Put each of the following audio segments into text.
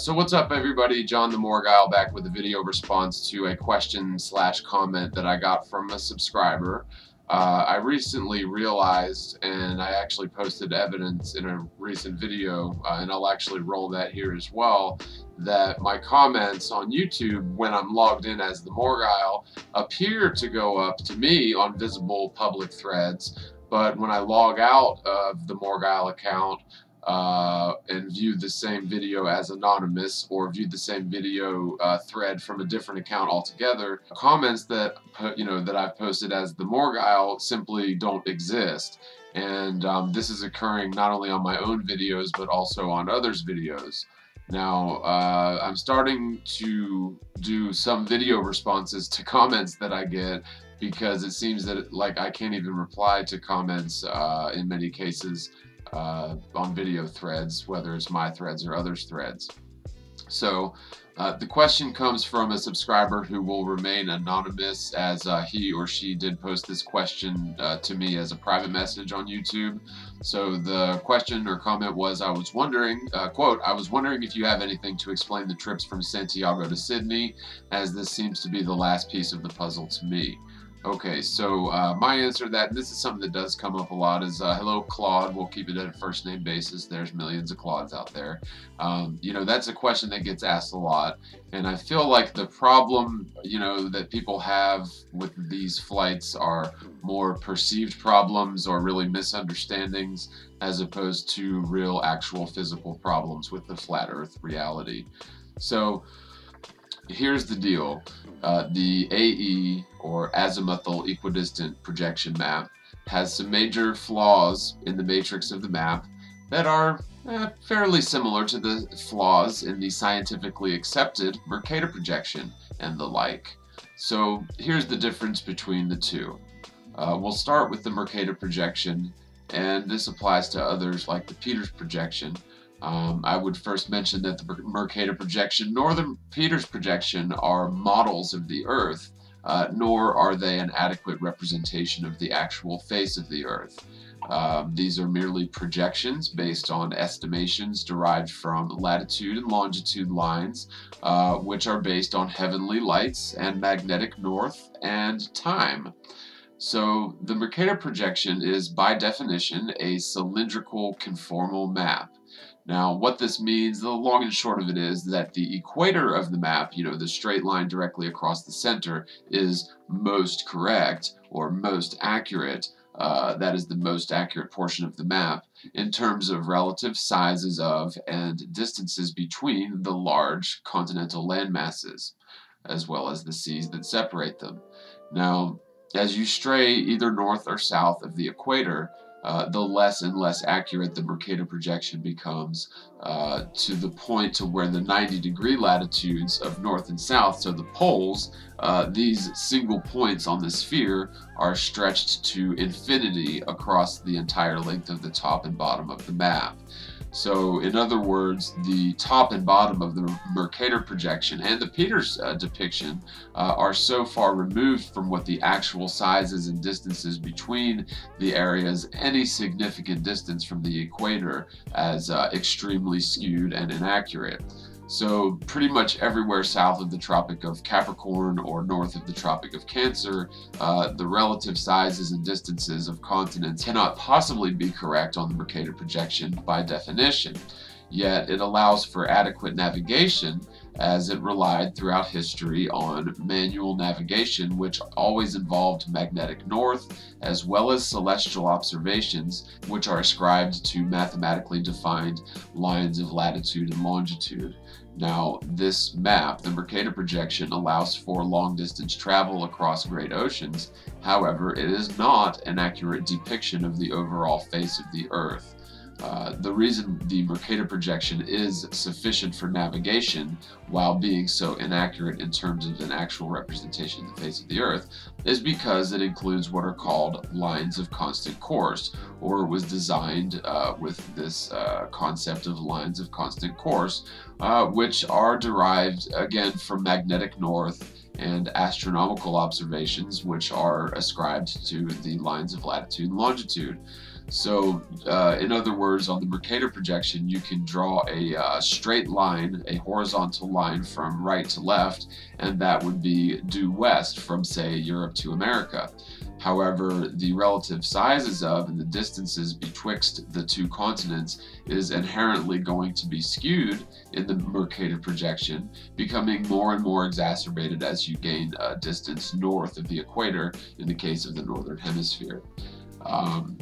So what's up everybody, John the Morgile back with a video response to a question slash comment that I got from a subscriber. Uh, I recently realized, and I actually posted evidence in a recent video, uh, and I'll actually roll that here as well, that my comments on YouTube when I'm logged in as the Morgile appear to go up to me on visible public threads, but when I log out of the Morgile account, uh, and viewed the same video as anonymous or viewed the same video uh, thread from a different account altogether, comments that you know that I've posted as the Morgile simply don't exist. And um, this is occurring not only on my own videos but also on others' videos. Now, uh, I'm starting to do some video responses to comments that I get because it seems that like I can't even reply to comments uh, in many cases uh, on video threads, whether it's my threads or others' threads. So uh, the question comes from a subscriber who will remain anonymous as uh, he or she did post this question uh, to me as a private message on YouTube. So the question or comment was, I was wondering, uh, quote, I was wondering if you have anything to explain the trips from Santiago to Sydney, as this seems to be the last piece of the puzzle to me. Okay, so uh, my answer to that, and this is something that does come up a lot, is uh, hello Claude. We'll keep it at a first name basis. There's millions of Claudes out there. Um, you know, that's a question that gets asked a lot. And I feel like the problem, you know, that people have with these flights are more perceived problems or really misunderstandings as opposed to real actual physical problems with the flat earth reality. So, here's the deal. Uh, the AE, or azimuthal equidistant projection map, has some major flaws in the matrix of the map that are eh, fairly similar to the flaws in the scientifically accepted Mercator projection and the like. So here's the difference between the two. Uh, we'll start with the Mercator projection, and this applies to others like the Peters projection, um, I would first mention that the Mercator projection nor the Peters projection are models of the Earth, uh, nor are they an adequate representation of the actual face of the Earth. Um, these are merely projections based on estimations derived from latitude and longitude lines, uh, which are based on heavenly lights and magnetic north and time. So the Mercator projection is by definition a cylindrical conformal map. Now, what this means, the long and short of it is that the equator of the map, you know, the straight line directly across the center, is most correct or most accurate. Uh, that is the most accurate portion of the map in terms of relative sizes of and distances between the large continental landmasses, as well as the seas that separate them. Now, as you stray either north or south of the equator, uh, the less and less accurate the Mercator projection becomes uh, to the point to where the 90 degree latitudes of north and south, so the poles, uh, these single points on the sphere are stretched to infinity across the entire length of the top and bottom of the map. So, in other words, the top and bottom of the Mercator projection and the Peters uh, depiction uh, are so far removed from what the actual sizes and distances between the areas, any significant distance from the equator, as uh, extremely skewed and inaccurate. So pretty much everywhere south of the Tropic of Capricorn or north of the Tropic of Cancer, uh, the relative sizes and distances of continents cannot possibly be correct on the Mercator projection by definition. Yet it allows for adequate navigation as it relied throughout history on manual navigation, which always involved magnetic north, as well as celestial observations, which are ascribed to mathematically defined lines of latitude and longitude. Now, this map, the Mercator projection, allows for long distance travel across great oceans. However, it is not an accurate depiction of the overall face of the Earth. Uh, the reason the Mercator projection is sufficient for navigation while being so inaccurate in terms of an actual representation of the face of the Earth is because it includes what are called lines of constant course, or was designed uh, with this uh, concept of lines of constant course, uh, which are derived again from magnetic north and astronomical observations, which are ascribed to the lines of latitude and longitude. So, uh, in other words, on the Mercator projection, you can draw a uh, straight line, a horizontal line from right to left, and that would be due west from, say, Europe to America. However, the relative sizes of and the distances betwixt the two continents is inherently going to be skewed in the Mercator projection, becoming more and more exacerbated as you gain uh, distance north of the equator in the case of the northern hemisphere. Um,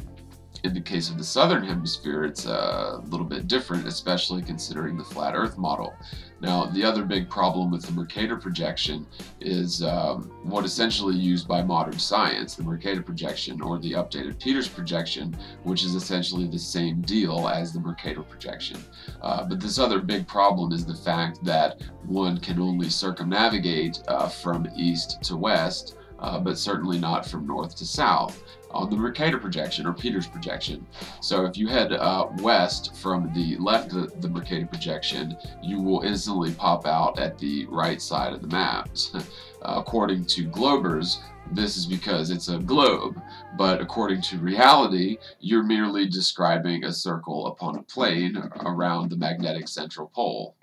in the case of the southern hemisphere, it's a little bit different, especially considering the flat earth model. Now, the other big problem with the Mercator projection is um, what essentially used by modern science, the Mercator projection or the updated Peters projection, which is essentially the same deal as the Mercator projection. Uh, but this other big problem is the fact that one can only circumnavigate uh, from east to west, uh, but certainly not from north to south on the Mercator projection or Peters projection. So if you head uh, west from the left of the Mercator projection, you will instantly pop out at the right side of the map. according to Globers, this is because it's a globe, but according to reality, you're merely describing a circle upon a plane around the magnetic central pole.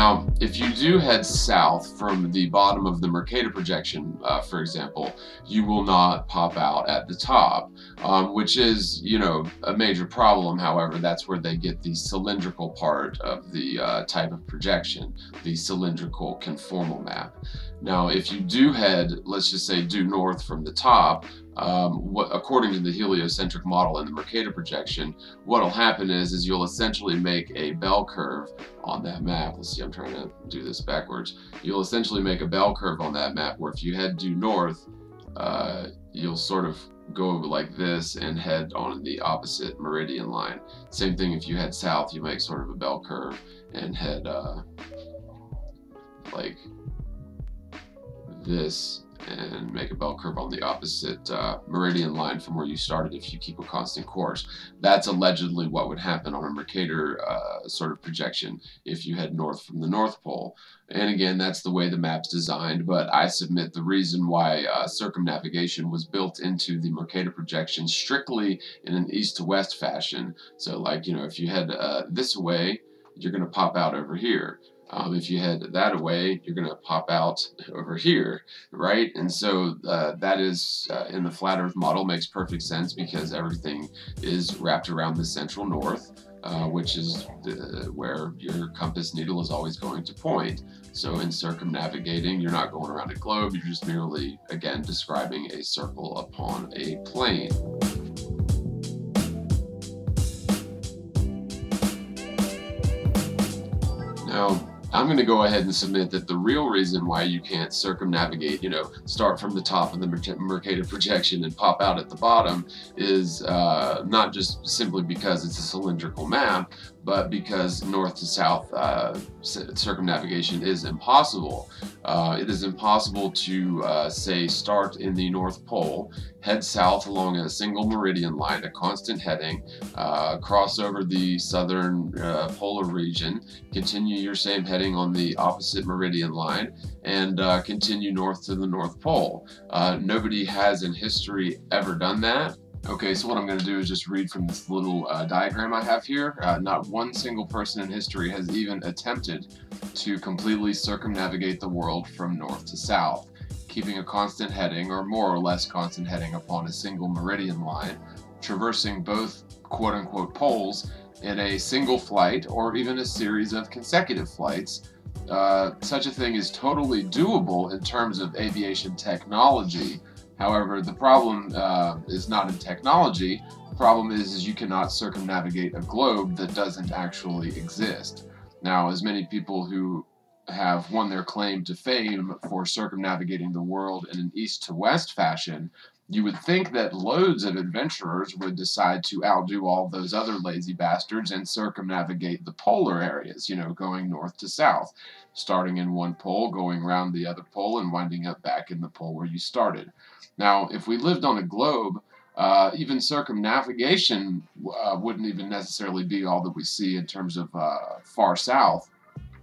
Now, if you do head south from the bottom of the Mercator projection, uh, for example, you will not pop out at the top, um, which is, you know, a major problem. However, that's where they get the cylindrical part of the uh, type of projection, the cylindrical conformal map. Now, if you do head, let's just say due north from the top, um, what, according to the heliocentric model and the Mercator projection, what will happen is, is you'll essentially make a bell curve on that map. Let's see, I'm trying to do this backwards. You'll essentially make a bell curve on that map where if you head due north, uh, you'll sort of go like this and head on the opposite meridian line. Same thing if you head south, you make sort of a bell curve and head uh, like this and make a bell curve on the opposite uh, meridian line from where you started if you keep a constant course. That's allegedly what would happen on a Mercator uh, sort of projection if you head north from the North Pole. And again, that's the way the map's designed, but I submit the reason why uh, circumnavigation was built into the Mercator projection strictly in an east to west fashion. So like, you know, if you head uh, this way, you're going to pop out over here. Um, if you head that away, you're going to pop out over here, right? And so uh, that is, uh, in the flat earth model, makes perfect sense because everything is wrapped around the central north, uh, which is the, where your compass needle is always going to point. So in circumnavigating, you're not going around a globe, you're just merely, again, describing a circle upon a plane. Now, I'm going to go ahead and submit that the real reason why you can't circumnavigate, you know, start from the top of the Mercator projection and pop out at the bottom is uh, not just simply because it's a cylindrical map, but because north to south uh, circumnavigation is impossible. Uh, it is impossible to, uh, say, start in the North Pole, head south along a single meridian line, a constant heading, uh, cross over the southern uh, polar region, continue your same heading on the opposite meridian line, and uh, continue north to the North Pole. nobody has in history ever done that. Okay, so what I'm going to do is just read from this little uh, diagram I have here. Uh, not one single person in history has even attempted to completely circumnavigate the world from north to south, keeping a constant heading or more or less constant heading upon a single meridian line, traversing both quote-unquote poles in a single flight or even a series of consecutive flights. Uh, such a thing is totally doable in terms of aviation technology, However, the problem uh, is not in technology. The problem is, is you cannot circumnavigate a globe that doesn't actually exist. Now, as many people who have won their claim to fame for circumnavigating the world in an east to west fashion, you would think that loads of adventurers would decide to outdo all those other lazy bastards and circumnavigate the polar areas, you know, going north to south, starting in one pole, going around the other pole, and winding up back in the pole where you started. Now, if we lived on a globe, Uh, even circumnavigation uh, wouldn't even necessarily be all that we see in terms of uh, far south.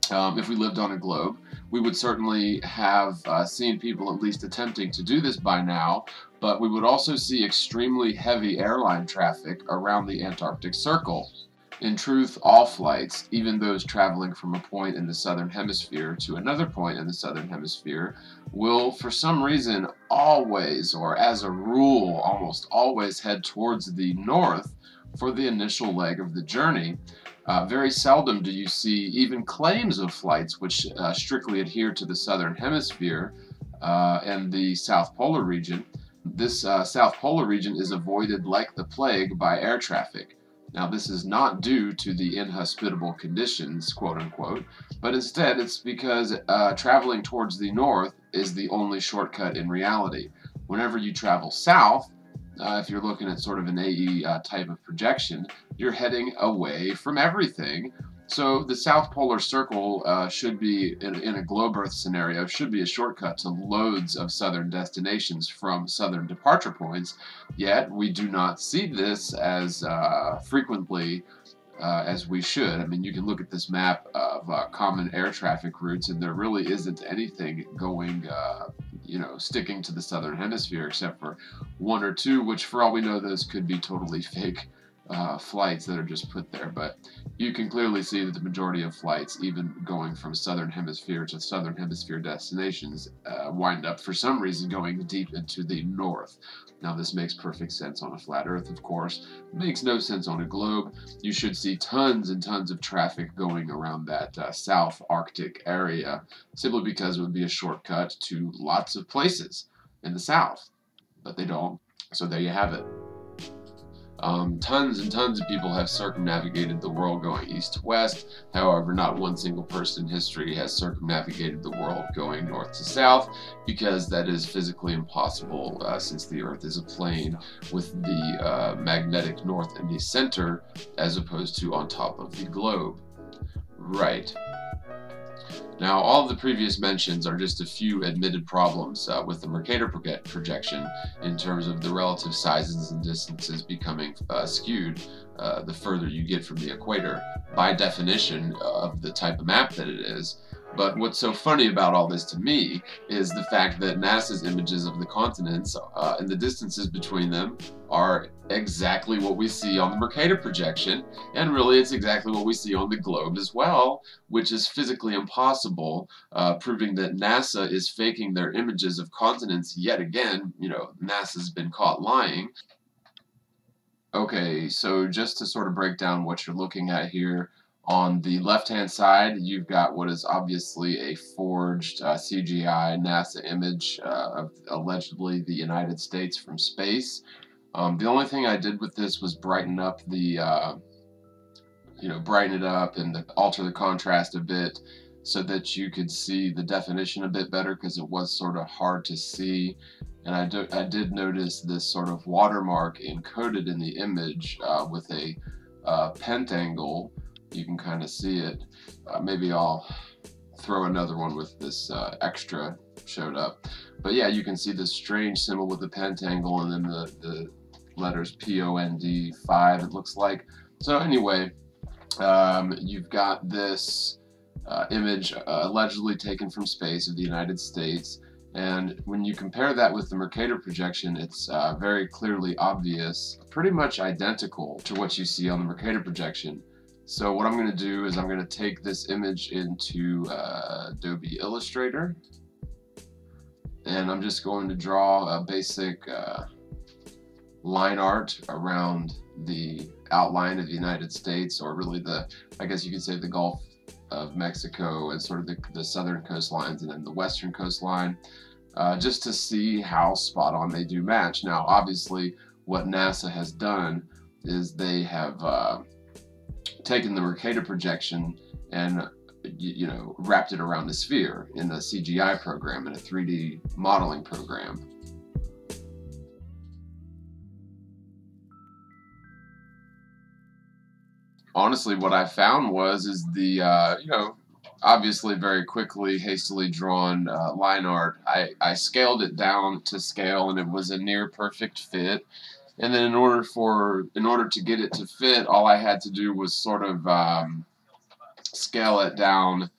Um, if we lived on a globe, we would certainly have uh, seen people at least attempting to do this by now, but we would also see extremely heavy airline traffic around the Antarctic Circle. In truth, all flights, even those traveling from a point in the southern hemisphere to another point in the southern hemisphere, will for some reason always, or as a rule, almost always head towards the north for the initial leg of the journey. Uh, very seldom do you see even claims of flights which uh, strictly adhere to the southern hemisphere uh, and the south polar region. This uh, south polar region is avoided like the plague by air traffic. Now, this is not due to the inhospitable conditions, quote unquote, but instead it's because uh, traveling towards the north is the only shortcut in reality. Whenever you travel south, uh, if you're looking at sort of an AE uh, type of projection, you're heading away from everything so the South Polar Circle uh, should be, in, in, a globe Earth scenario, should be a shortcut to loads of southern destinations from southern departure points, yet we do not see this as uh, frequently uh, as we should. I mean, you can look at this map of uh, common air traffic routes, and there really isn't anything going, uh, you know, sticking to the southern hemisphere except for one or two, which for all we know, those could be totally fake uh, flights that are just put there, but you can clearly see that the majority of flights, even going from southern hemisphere to southern hemisphere destinations, uh, wind up for some reason going deep into the north. Now, this makes perfect sense on a flat Earth, of course. Makes no sense on a globe. You should see tons and tons of traffic going around that uh, South Arctic area, simply because it would be a shortcut to lots of places in the south. But they don't. So there you have it. Um, tons and tons of people have circumnavigated the world going east to west. However, not one single person in history has circumnavigated the world going north to south because that is physically impossible uh, since the Earth is a plane with the uh, magnetic north in the center as opposed to on top of the globe. Right. Now, all of the previous mentions are just a few admitted problems uh, with the Mercator projection in terms of the relative sizes and distances becoming uh, skewed uh, the further you get from the equator by definition of the type of map that it is. But what's so funny about all this to me is the fact that NASA's images of the continents uh, and the distances between them are exactly what we see on the Mercator projection, and really it's exactly what we see on the globe as well, which is physically impossible, uh, proving that NASA is faking their images of continents yet again. You know, NASA's been caught lying. Okay, so just to sort of break down what you're looking at here, on the left-hand side, you've got what is obviously a forged uh, CGI NASA image uh, of allegedly the United States from space. Um, the only thing I did with this was brighten up the, uh, you know, brighten it up and alter the contrast a bit so that you could see the definition a bit better because it was sort of hard to see. And I, do, I did notice this sort of watermark encoded in the image uh, with a uh, pentangle you can kind of see it. Uh, maybe I'll throw another one with this uh, extra showed up. But yeah, you can see this strange symbol with the pentangle and then the, the letters P-O-N-D 5 it looks like. So anyway, um, you've got this uh, image uh, allegedly taken from space of the United States and when you compare that with the Mercator projection, it's uh, very clearly obvious, pretty much identical to what you see on the Mercator projection. So what I'm going to do is I'm going to take this image into uh, Adobe Illustrator and I'm just going to draw a basic uh, line art around the outline of the United States or really the, I guess you could say the Gulf of Mexico and sort of the, the southern coastlines and then the western coastline uh, just to see how spot on they do match. Now obviously what NASA has done is they have uh, taken the Mercator projection and you know wrapped it around the sphere in a CGI program in a 3D modeling program. Honestly, what I found was is the uh, you know obviously very quickly, hastily drawn uh, line art. I, I scaled it down to scale and it was a near perfect fit. and then in order for in order to get it to fit, all I had to do was sort of um, scale it down.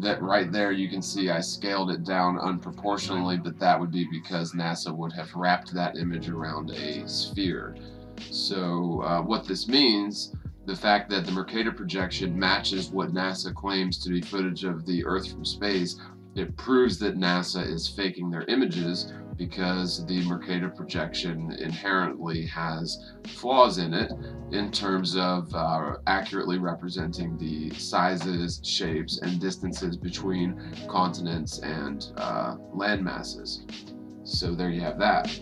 That right there, you can see I scaled it down unproportionally, but that would be because NASA would have wrapped that image around a sphere. So uh, what this means the fact that the Mercator projection matches what NASA claims to be footage of the Earth from space, it proves that NASA is faking their images because the Mercator projection inherently has flaws in it in terms of uh, accurately representing the sizes, shapes, and distances between continents and uh, land masses. So there you have that.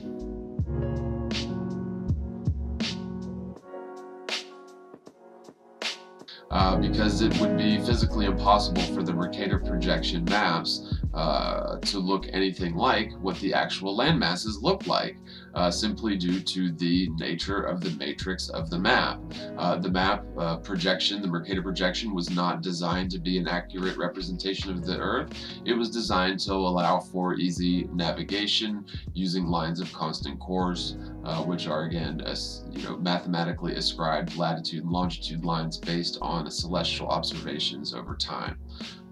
Uh, because it would be physically impossible for the Mercator projection maps uh, to look anything like what the actual land masses look like, uh, simply due to the nature of the matrix of the map. Uh, the map uh, projection, the Mercator projection, was not designed to be an accurate representation of the Earth. It was designed to allow for easy navigation using lines of constant course, uh, which are again, as, you know, mathematically ascribed latitude and longitude lines based on celestial observations over time.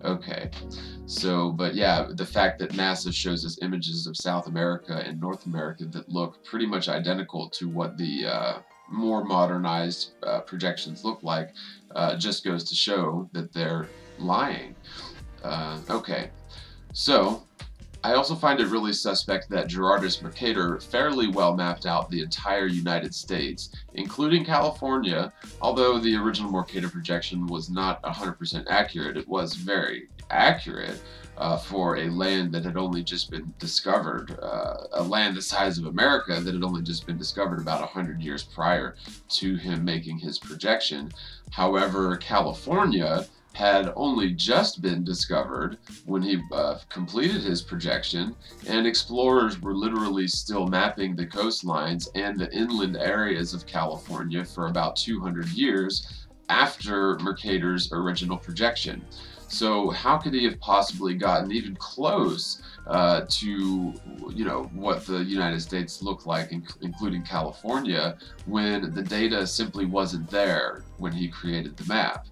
Okay, so, but yeah, the fact that NASA shows us images of South America and North America that look pretty much identical to what the uh, more modernized uh, projections look like uh, just goes to show that they're lying. Uh, okay, so I also find it really suspect that Gerardus Mercator fairly well mapped out the entire United States, including California, although the original Mercator projection was not 100% accurate, it was very accurate uh, for a land that had only just been discovered, uh, a land the size of America that had only just been discovered about 100 years prior to him making his projection. However, California had only just been discovered when he uh, completed his projection, and explorers were literally still mapping the coastlines and the inland areas of California for about 200 years after Mercator's original projection. So how could he have possibly gotten even close uh, to, you know, what the United States looked like, including California, when the data simply wasn't there when he created the map?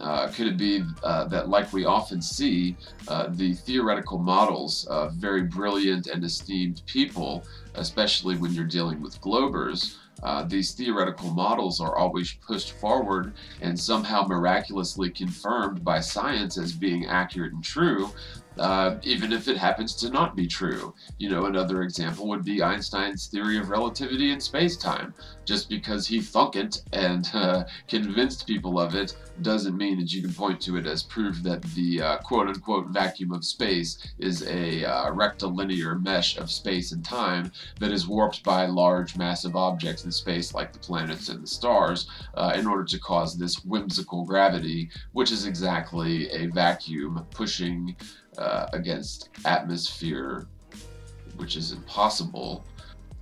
Uh, could it be uh, that, like we often see, uh, the theoretical models of very brilliant and esteemed people, especially when you're dealing with globers, uh, these theoretical models are always pushed forward and somehow miraculously confirmed by science as being accurate and true, uh, even if it happens to not be true. You know, another example would be Einstein's theory of relativity in space-time. Just because he thunk it and uh, convinced people of it doesn't mean that you can point to it as proof that the uh, quote-unquote vacuum of space is a uh, rectilinear mesh of space and time that is warped by large massive objects in space like the planets and the stars uh, in order to cause this whimsical gravity, which is exactly a vacuum pushing uh, against atmosphere, which is impossible.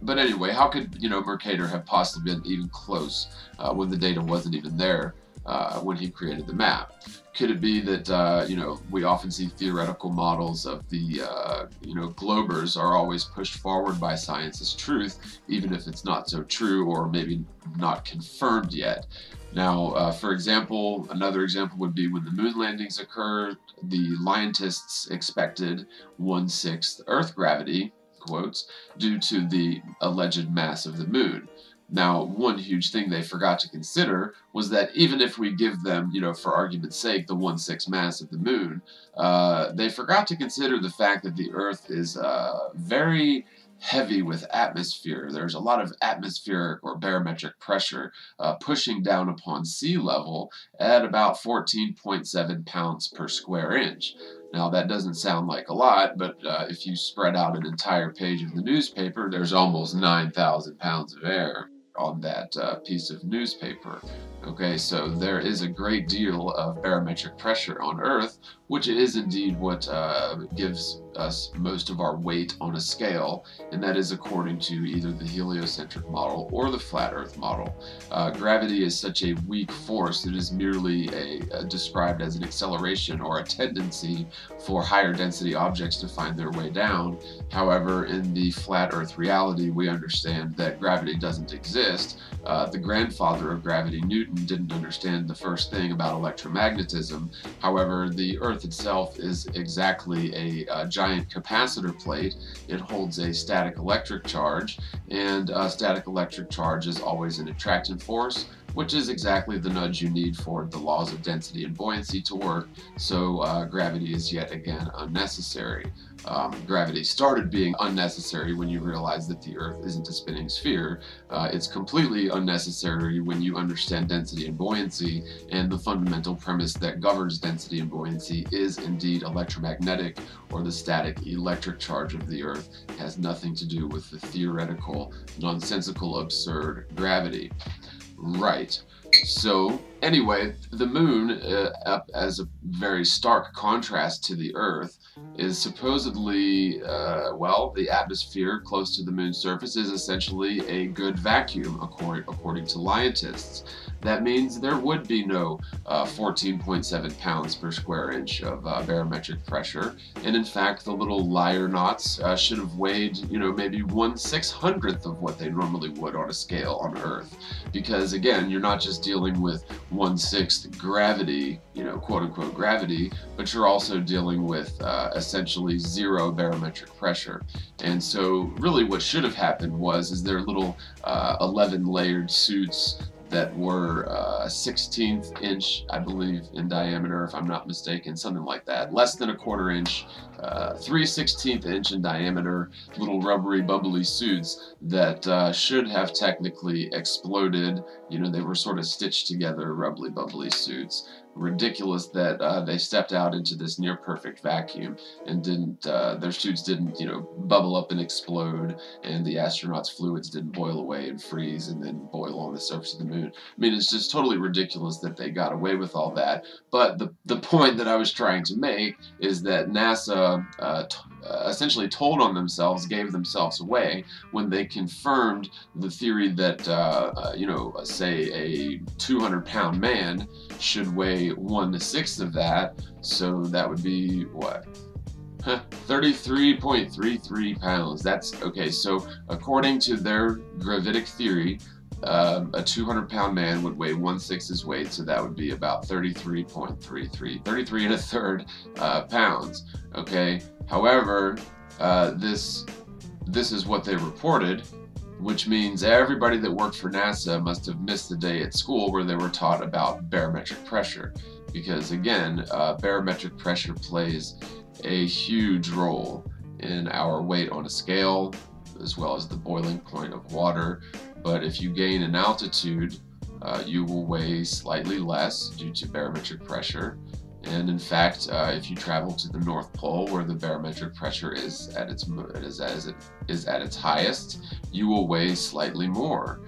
But anyway, how could you know Mercator have possibly been even close uh, when the data wasn't even there uh, when he created the map? Could it be that uh, you know we often see theoretical models of the uh, you know globers are always pushed forward by science as truth, even if it's not so true or maybe not confirmed yet? Now, uh, for example, another example would be when the moon landings occurred, the scientists expected one-sixth Earth gravity, quotes, due to the alleged mass of the moon. Now, one huge thing they forgot to consider was that even if we give them, you know, for argument's sake, the one-sixth mass of the moon, uh, they forgot to consider the fact that the Earth is uh, very heavy with atmosphere. There's a lot of atmospheric or barometric pressure uh, pushing down upon sea level at about 14.7 pounds per square inch. Now that doesn't sound like a lot, but uh, if you spread out an entire page of the newspaper, there's almost 9,000 pounds of air on that uh, piece of newspaper. Okay, so there is a great deal of barometric pressure on Earth, which is indeed what uh, gives us most of our weight on a scale, and that is according to either the heliocentric model or the flat Earth model. Uh, gravity is such a weak force, it is merely a, described as an acceleration or a tendency for higher density objects to find their way down. However, in the flat Earth reality, we understand that gravity doesn't exist. Uh, the grandfather of gravity, Newton, didn't understand the first thing about electromagnetism. However, the Earth itself is exactly a, a giant capacitor plate. It holds a static electric charge, and a static electric charge is always an attractant force, which is exactly the nudge you need for the laws of density and buoyancy to work, so uh, gravity is yet again unnecessary. Um, gravity started being unnecessary when you realize that the Earth isn't a spinning sphere. Uh, it's completely unnecessary when you understand density and buoyancy, and the fundamental premise that governs density and buoyancy is indeed electromagnetic, or the static electric charge of the Earth has nothing to do with the theoretical, nonsensical, absurd gravity. Right. So, anyway, the moon, uh, up as a very stark contrast to the Earth, is supposedly, uh, well, the atmosphere close to the moon's surface is essentially a good vacuum, according, according to scientists that means there would be no 14.7 uh, pounds per square inch of uh, barometric pressure. And in fact, the little liar knots uh, should have weighed, you know, maybe one six hundredth of what they normally would on a scale on Earth. Because again, you're not just dealing with one sixth gravity, you know, quote unquote gravity, but you're also dealing with uh, essentially zero barometric pressure. And so really what should have happened was is their little uh, 11 layered suits that were uh, 16th inch, I believe, in diameter, if I'm not mistaken, something like that. Less than a quarter inch, uh, 3 16th inch in diameter, little rubbery, bubbly suits that uh, should have technically exploded. You know, they were sort of stitched together, rubbly, bubbly suits ridiculous that uh, they stepped out into this near perfect vacuum and didn't uh, their suits didn't you know bubble up and explode and the astronauts fluids didn't boil away and freeze and then boil on the surface of the moon. I mean it's just totally ridiculous that they got away with all that. But the, the point that i was trying to make is that nasa uh, essentially told on themselves, gave themselves away when they confirmed the theory that, uh, uh, you know, say a 200 pound man should weigh one sixth of that. So that would be what? 33.33 pounds. That's okay. So, according to their gravitic theory, uh, a 200 pound man would weigh one sixth his weight, so that would be about 33.33, 33 and a third uh, pounds. Okay. However, uh, this this is what they reported, which means everybody that worked for NASA must have missed the day at school where they were taught about barometric pressure, because again, uh, barometric pressure plays a huge role in our weight on a scale, as well as the boiling point of water, but if you gain an altitude, uh, you will weigh slightly less due to barometric pressure. And in fact, uh, if you travel to the North Pole, where the barometric pressure is at its is, is at its highest, you will weigh slightly more.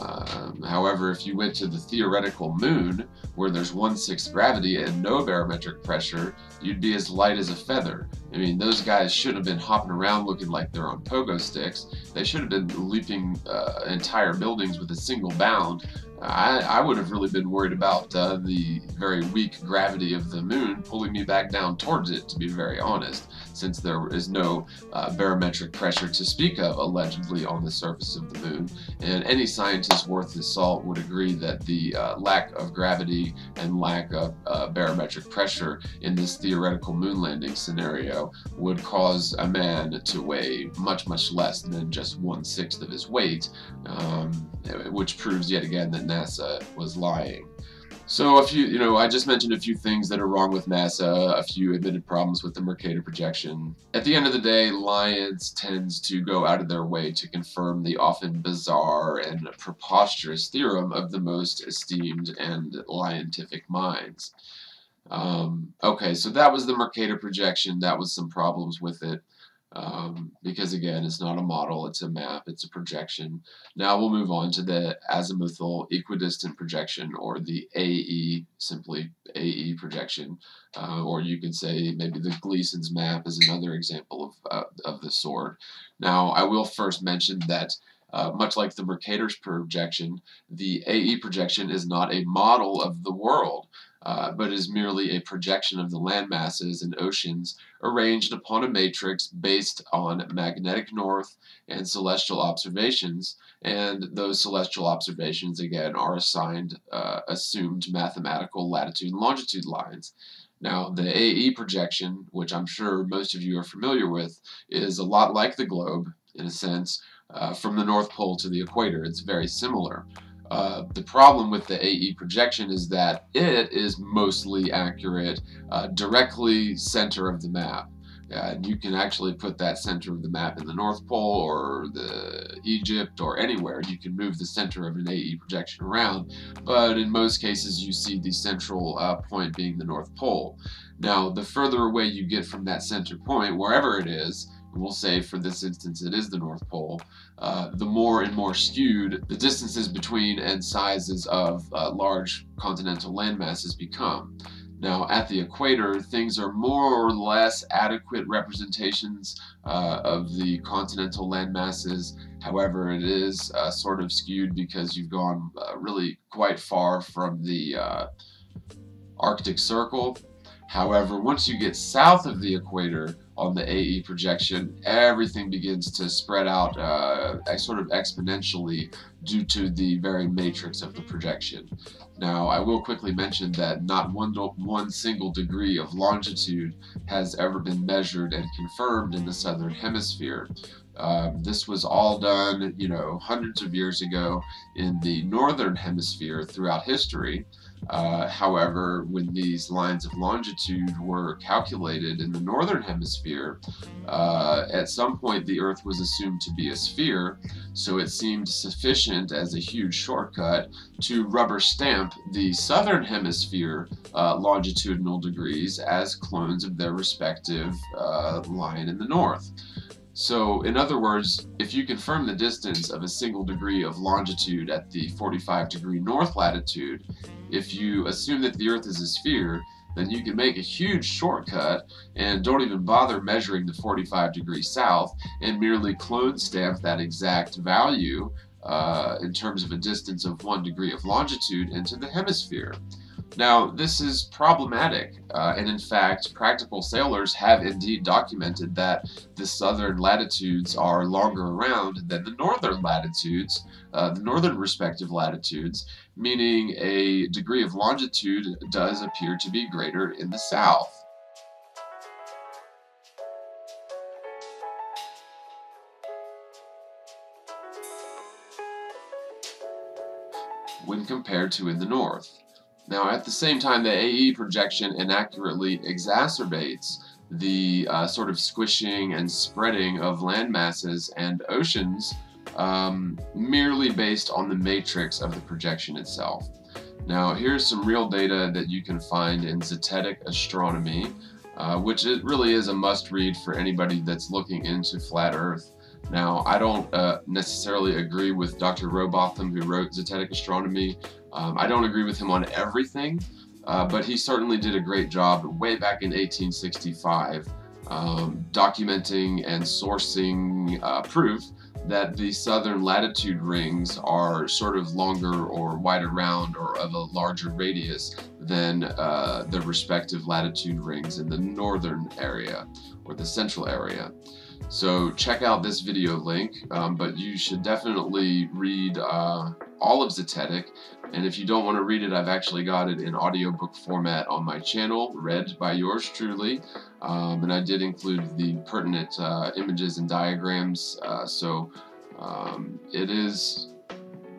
Um, however, if you went to the theoretical moon, where there's one-sixth gravity and no barometric pressure, you'd be as light as a feather. I mean, those guys shouldn't have been hopping around looking like they're on pogo sticks. They should have been leaping uh, entire buildings with a single bound. I, I would have really been worried about uh, the very weak gravity of the moon pulling me back down towards it, to be very honest, since there is no uh, barometric pressure to speak of, allegedly, on the surface of the moon. And any scientist worth his salt would agree that the uh, lack of gravity and lack of uh, barometric pressure in this theoretical moon landing scenario would cause a man to weigh much, much less than just one sixth of his weight, um, which proves yet again that NASA was lying. So a few, you know, I just mentioned a few things that are wrong with NASA, a few admitted problems with the Mercator projection. At the end of the day, Lions tends to go out of their way to confirm the often bizarre and preposterous theorem of the most esteemed and scientific minds. Um, okay, so that was the Mercator projection. That was some problems with it. Um, because again, it's not a model, it's a map, it's a projection. Now we'll move on to the azimuthal equidistant projection, or the AE, simply AE projection, uh, or you could say maybe the Gleason's map is another example of, uh, of the sort. Now I will first mention that uh, much like the Mercator's projection, the AE projection is not a model of the world uh, but is merely a projection of the land masses and oceans arranged upon a matrix based on magnetic north and celestial observations, and those celestial observations again are assigned uh, assumed mathematical latitude and longitude lines. Now, the AE projection, which I'm sure most of you are familiar with, is a lot like the globe in a sense, uh, from the North Pole to the equator. It's very similar. Uh, the problem with the AE projection is that it is mostly accurate uh, directly center of the map. And you can actually put that center of the map in the North Pole or the Egypt or anywhere. You can move the center of an AE projection around, but in most cases you see the central uh, point being the North Pole. Now, the further away you get from that center point, wherever it is, we'll say for this instance it is the North Pole, uh, the more and more skewed the distances between and sizes of uh, large continental landmasses become. Now, at the equator, things are more or less adequate representations uh, of the continental landmasses. However, it is uh, sort of skewed because you've gone uh, really quite far from the uh, Arctic Circle. However, once you get south of the equator, on the AE projection, everything begins to spread out uh, sort of exponentially due to the very matrix of the projection. Now, I will quickly mention that not one, one single degree of longitude has ever been measured and confirmed in the southern hemisphere. Um, this was all done, you know, hundreds of years ago in the northern hemisphere throughout history. Uh, however, when these lines of longitude were calculated in the northern hemisphere, uh, at some point the Earth was assumed to be a sphere, so it seemed sufficient as a huge shortcut to rubber stamp the southern hemisphere uh, longitudinal degrees as clones of their respective uh, line in the north. So, in other words, if you confirm the distance of a single degree of longitude at the 45 degree north latitude, if you assume that the Earth is a sphere, then you can make a huge shortcut and don't even bother measuring the 45 degree south and merely clone stamp that exact value uh, in terms of a distance of one degree of longitude into the hemisphere. Now, this is problematic, uh, and in fact, practical sailors have indeed documented that the southern latitudes are longer around than the northern latitudes, uh, the northern respective latitudes, meaning a degree of longitude does appear to be greater in the south. when compared to in the north. Now, at the same time, the AE projection inaccurately exacerbates the uh, sort of squishing and spreading of land masses and oceans um, merely based on the matrix of the projection itself. Now, here's some real data that you can find in Zetetic Astronomy, uh, which it really is a must read for anybody that's looking into flat Earth. Now, I don't uh, necessarily agree with Dr. Rowbotham, who wrote Zetetic Astronomy. Um, I don't agree with him on everything, uh, but he certainly did a great job way back in 1865 um, documenting and sourcing uh, proof that the southern latitude rings are sort of longer or wider round or of a larger radius than uh, the respective latitude rings in the northern area or the central area. So check out this video link, um, but you should definitely read uh, all of Zetetic. And if you don't want to read it, I've actually got it in audiobook format on my channel, read by yours truly. Um, and I did include the pertinent uh, images and diagrams. Uh, so um, it is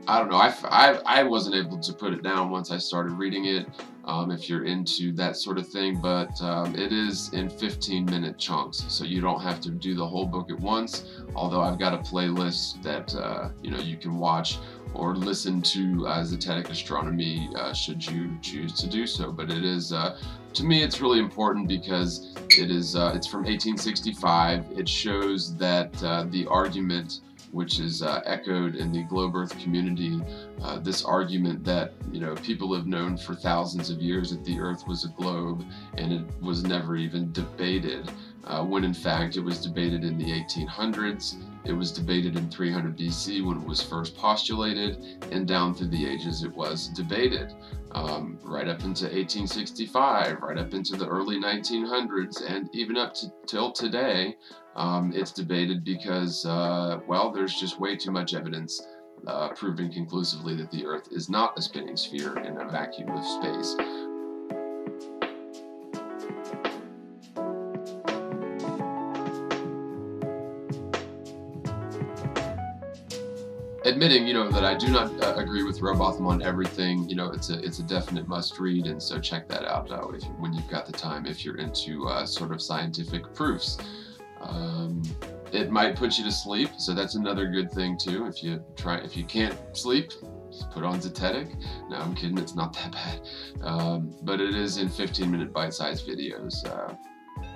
I don't know. I, I, I wasn't able to put it down once I started reading it. Um, if you're into that sort of thing, but um, it is in 15 minute chunks, so you don't have to do the whole book at once. Although I've got a playlist that uh, you know you can watch or listen to uh, Zetetic Astronomy uh, should you choose to do so. But it is uh, to me, it's really important because it is uh, it's from 1865. It shows that uh, the argument which is uh, echoed in the globe earth community uh, this argument that you know people have known for thousands of years that the earth was a globe and it was never even debated uh, when in fact it was debated in the 1800s it was debated in 300 BC when it was first postulated and down through the ages it was debated um, right up into 1865 right up into the early 1900s and even up to till today um, it's debated because, uh, well, there's just way too much evidence uh, proving conclusively that the Earth is not a spinning sphere in a vacuum of space. admitting, you know, that I do not uh, agree with Rowbotham on everything. You know, it's a it's a definite must read, and so check that out uh, if, when you've got the time. If you're into uh, sort of scientific proofs. Um, it might put you to sleep, so that's another good thing too. If you try, if you can't sleep, put on Zetetic. No, I'm kidding. It's not that bad, um, but it is in 15-minute bite-sized videos. Uh,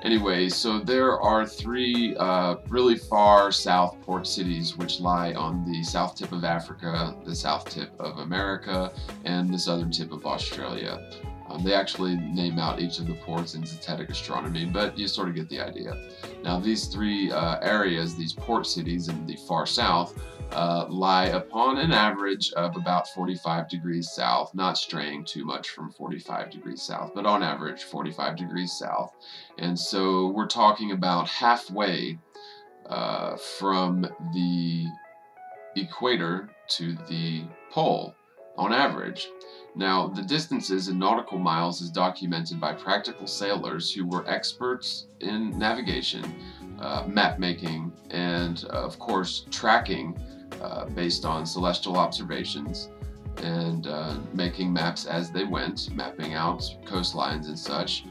anyway, so there are three uh, really far south port cities which lie on the south tip of Africa, the south tip of America, and the southern tip of Australia. Um, they actually name out each of the ports in Zetetic astronomy, but you sort of get the idea. Now these three uh, areas, these port cities in the far south, uh, lie upon an average of about 45 degrees south, not straying too much from 45 degrees south, but on average 45 degrees south. And so we're talking about halfway uh, from the equator to the pole on average. Now, the distances in nautical miles is documented by practical sailors who were experts in navigation, uh, map making, and uh, of course tracking uh, based on celestial observations and uh, making maps as they went, mapping out coastlines and such,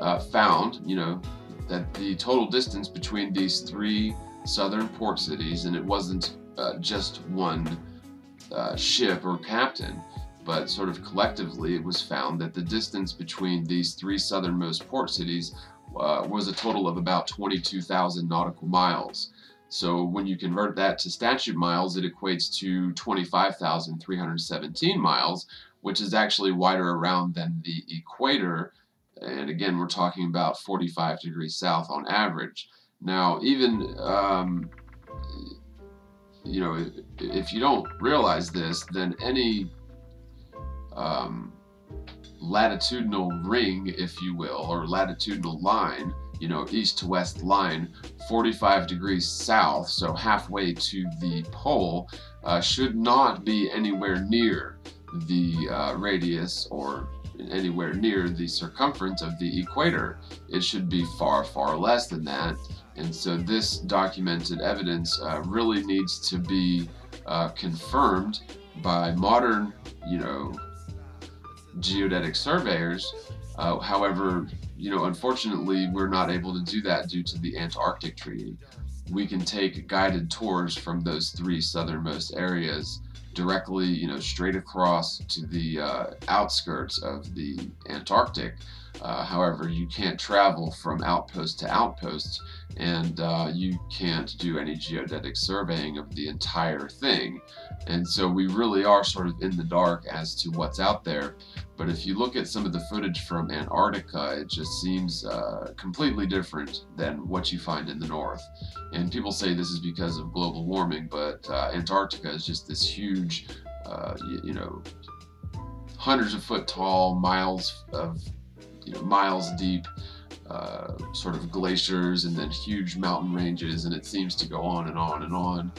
uh, found, you know, that the total distance between these three southern port cities, and it wasn't uh, just one ship or captain, but sort of collectively it was found that the distance between these three southernmost port cities uh, was a total of about 22,000 nautical miles. So when you convert that to statute miles, it equates to 25,317 miles, which is actually wider around than the equator. And again, we're talking about 45 degrees south on average. Now, even, um, you know, if you don't realize this, then any um, latitudinal ring, if you will, or latitudinal line, you know, east to west line, 45 degrees south, so halfway to the pole, uh, should not be anywhere near the uh, radius or anywhere near the circumference of the equator. It should be far, far less than that. And so this documented evidence uh, really needs to be uh, confirmed by modern, you know, geodetic surveyors. Uh, however, you know, unfortunately, we're not able to do that due to the Antarctic Treaty. We can take guided tours from those three southernmost areas directly, you know, straight across to the uh, outskirts of the Antarctic. Uh, however, you can't travel from outpost to outpost, and uh, you can't do any geodetic surveying of the entire thing. And so we really are sort of in the dark as to what's out there. But if you look at some of the footage from Antarctica, it just seems uh, completely different than what you find in the north. And people say this is because of global warming, but uh, Antarctica is just this huge, uh, you, you, know, hundreds of foot tall, miles of, you know, miles deep, uh, sort of glaciers and then huge mountain ranges, and it seems to go on and on and on.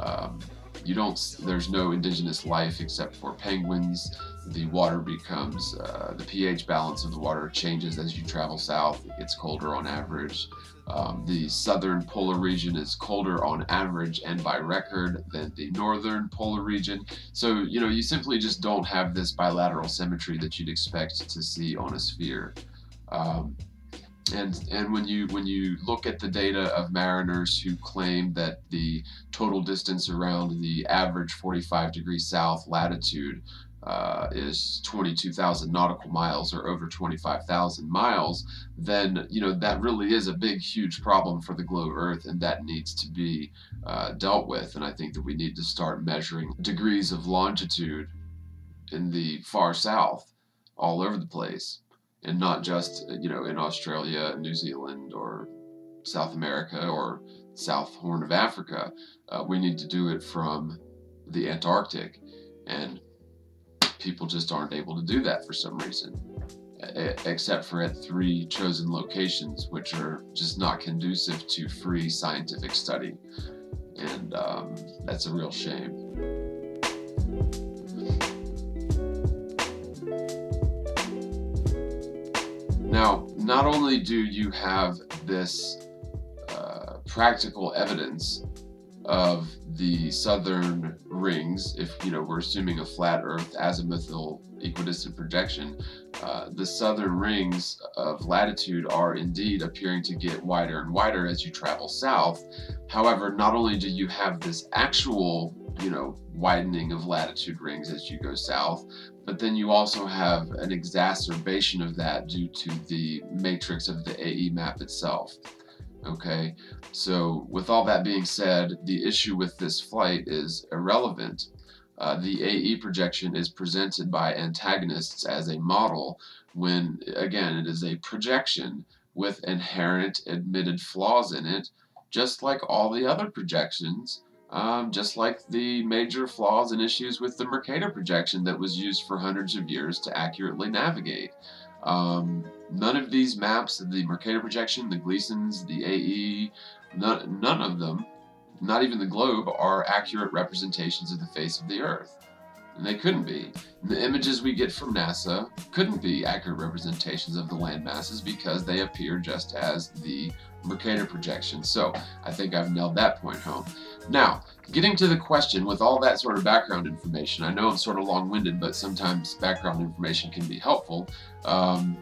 Um, you don't there's no indigenous life except for penguins. The water becomes uh, the ph balance of the water changes as you travel south. It gets colder on average um, the southern polar region is colder on average and by record than the northern polar region. So you know you simply just don't have this bilateral symmetry that you'd expect to see on a sphere. Um, and and when you when you look at the data of mariners who claim that the total distance around the average 45 degrees south latitude uh, is 22,000 nautical miles or over 25,000 miles, then you know that really is a big, huge problem for the globe Earth, and that needs to be uh, dealt with. And I think that we need to start measuring degrees of longitude in the far south, all over the place, and not just you know in Australia, New Zealand, or South America, or South Horn of Africa. Uh, we need to do it from the Antarctic and people just aren't able to do that for some reason, except for at three chosen locations, which are just not conducive to free scientific study. And um, that's a real shame. Now, not only do you have this uh, practical evidence of the southern rings, if you know we're assuming a flat Earth azimuthal equidistant projection, uh, the southern rings of latitude are indeed appearing to get wider and wider as you travel south. However, not only do you have this actual, you know, widening of latitude rings as you go south, but then you also have an exacerbation of that due to the matrix of the AE map itself. Okay, so with all that being said, the issue with this flight is irrelevant. Uh, the AE projection is presented by antagonists as a model when, again, it is a projection with inherent admitted flaws in it, just like all the other projections, um, just like the major flaws and issues with the Mercator projection that was used for hundreds of years to accurately navigate. Um, none of these maps, the Mercator projection, the Gleasons, the AE, none, none of them, not even the globe, are accurate representations of the face of the Earth. And they couldn't be. The images we get from NASA couldn't be accurate representations of the land masses because they appear just as the Mercator projection. So I think I've nailed that point home. Now, getting to the question with all that sort of background information, I know I'm sort of long-winded, but sometimes background information can be helpful. Um,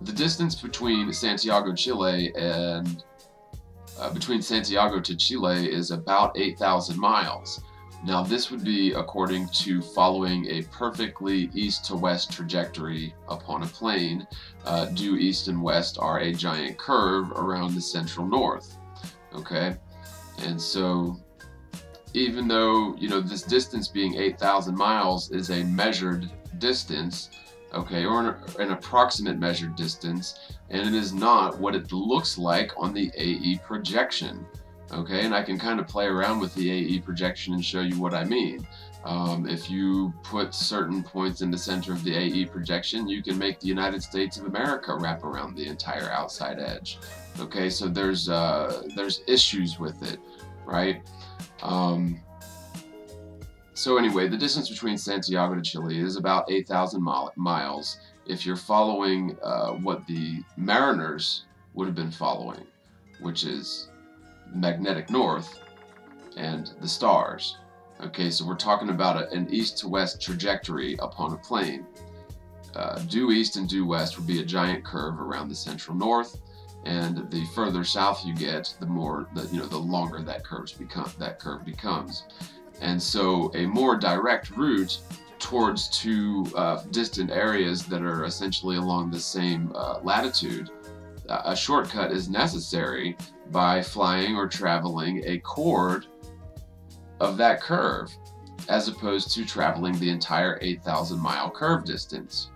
the distance between Santiago, Chile and uh, between Santiago to Chile is about 8,000 miles. Now this would be according to following a perfectly east to west trajectory upon a plane. Uh, due east and west are a giant curve around the central north. Okay, and so even though you know this distance being 8,000 miles is a measured distance, okay, or an, an, approximate measured distance, and it is not what it looks like on the AE projection. Okay, and I can kind of play around with the AE projection and show you what I mean. Um, if you put certain points in the center of the AE projection, you can make the United States of America wrap around the entire outside edge. Okay, so there's uh, there's issues with it, right? Um, so anyway, the distance between Santiago to Chile is about 8,000 miles if you're following uh, what the mariners would have been following, which is magnetic north and the stars. Okay, so we're talking about a, an east to west trajectory upon a plane. Uh, due east and due west would be a giant curve around the central north, and the further south you get, the more the you know the longer that curves become that curve becomes. And so a more direct route towards two uh, distant areas that are essentially along the same uh, latitude, a shortcut is necessary by flying or traveling a chord of that curve as opposed to traveling the entire 8,000 mile curve distance.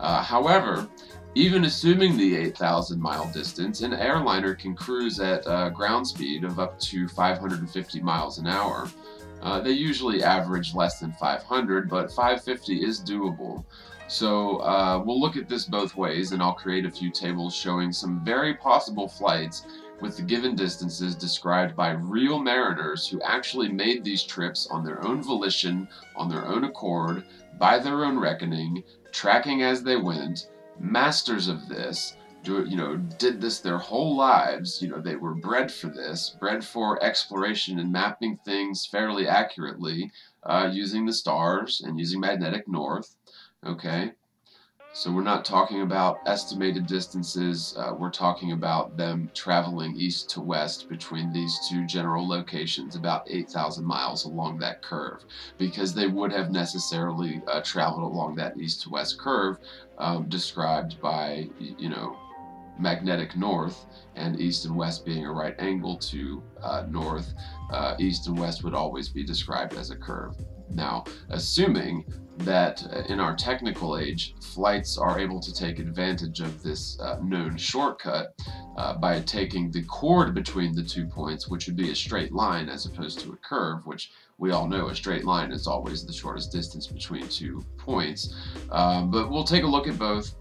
Uh, however, even assuming the 8,000 mile distance, an airliner can cruise at uh, ground speed of up to 550 miles an hour, uh, they usually average less than 500, but 550 is doable. So uh, we'll look at this both ways, and I'll create a few tables showing some very possible flights with the given distances described by real mariners who actually made these trips on their own volition, on their own accord, by their own reckoning, tracking as they went, masters of this, do you know did this their whole lives you know they were bred for this bred for exploration and mapping things fairly accurately uh, using the stars and using magnetic north okay? So we're not talking about estimated distances, uh, we're talking about them traveling east to west between these two general locations, about 8,000 miles along that curve, because they would have necessarily uh, traveled along that east to west curve um, described by, you know, magnetic north and east and west being a right angle to uh, north, uh, east and west would always be described as a curve. Now, assuming that uh, in our technical age, flights are able to take advantage of this uh, known shortcut uh, by taking the chord between the two points, which would be a straight line as opposed to a curve, which we all know a straight line is always the shortest distance between two points. Um, but we'll take a look at both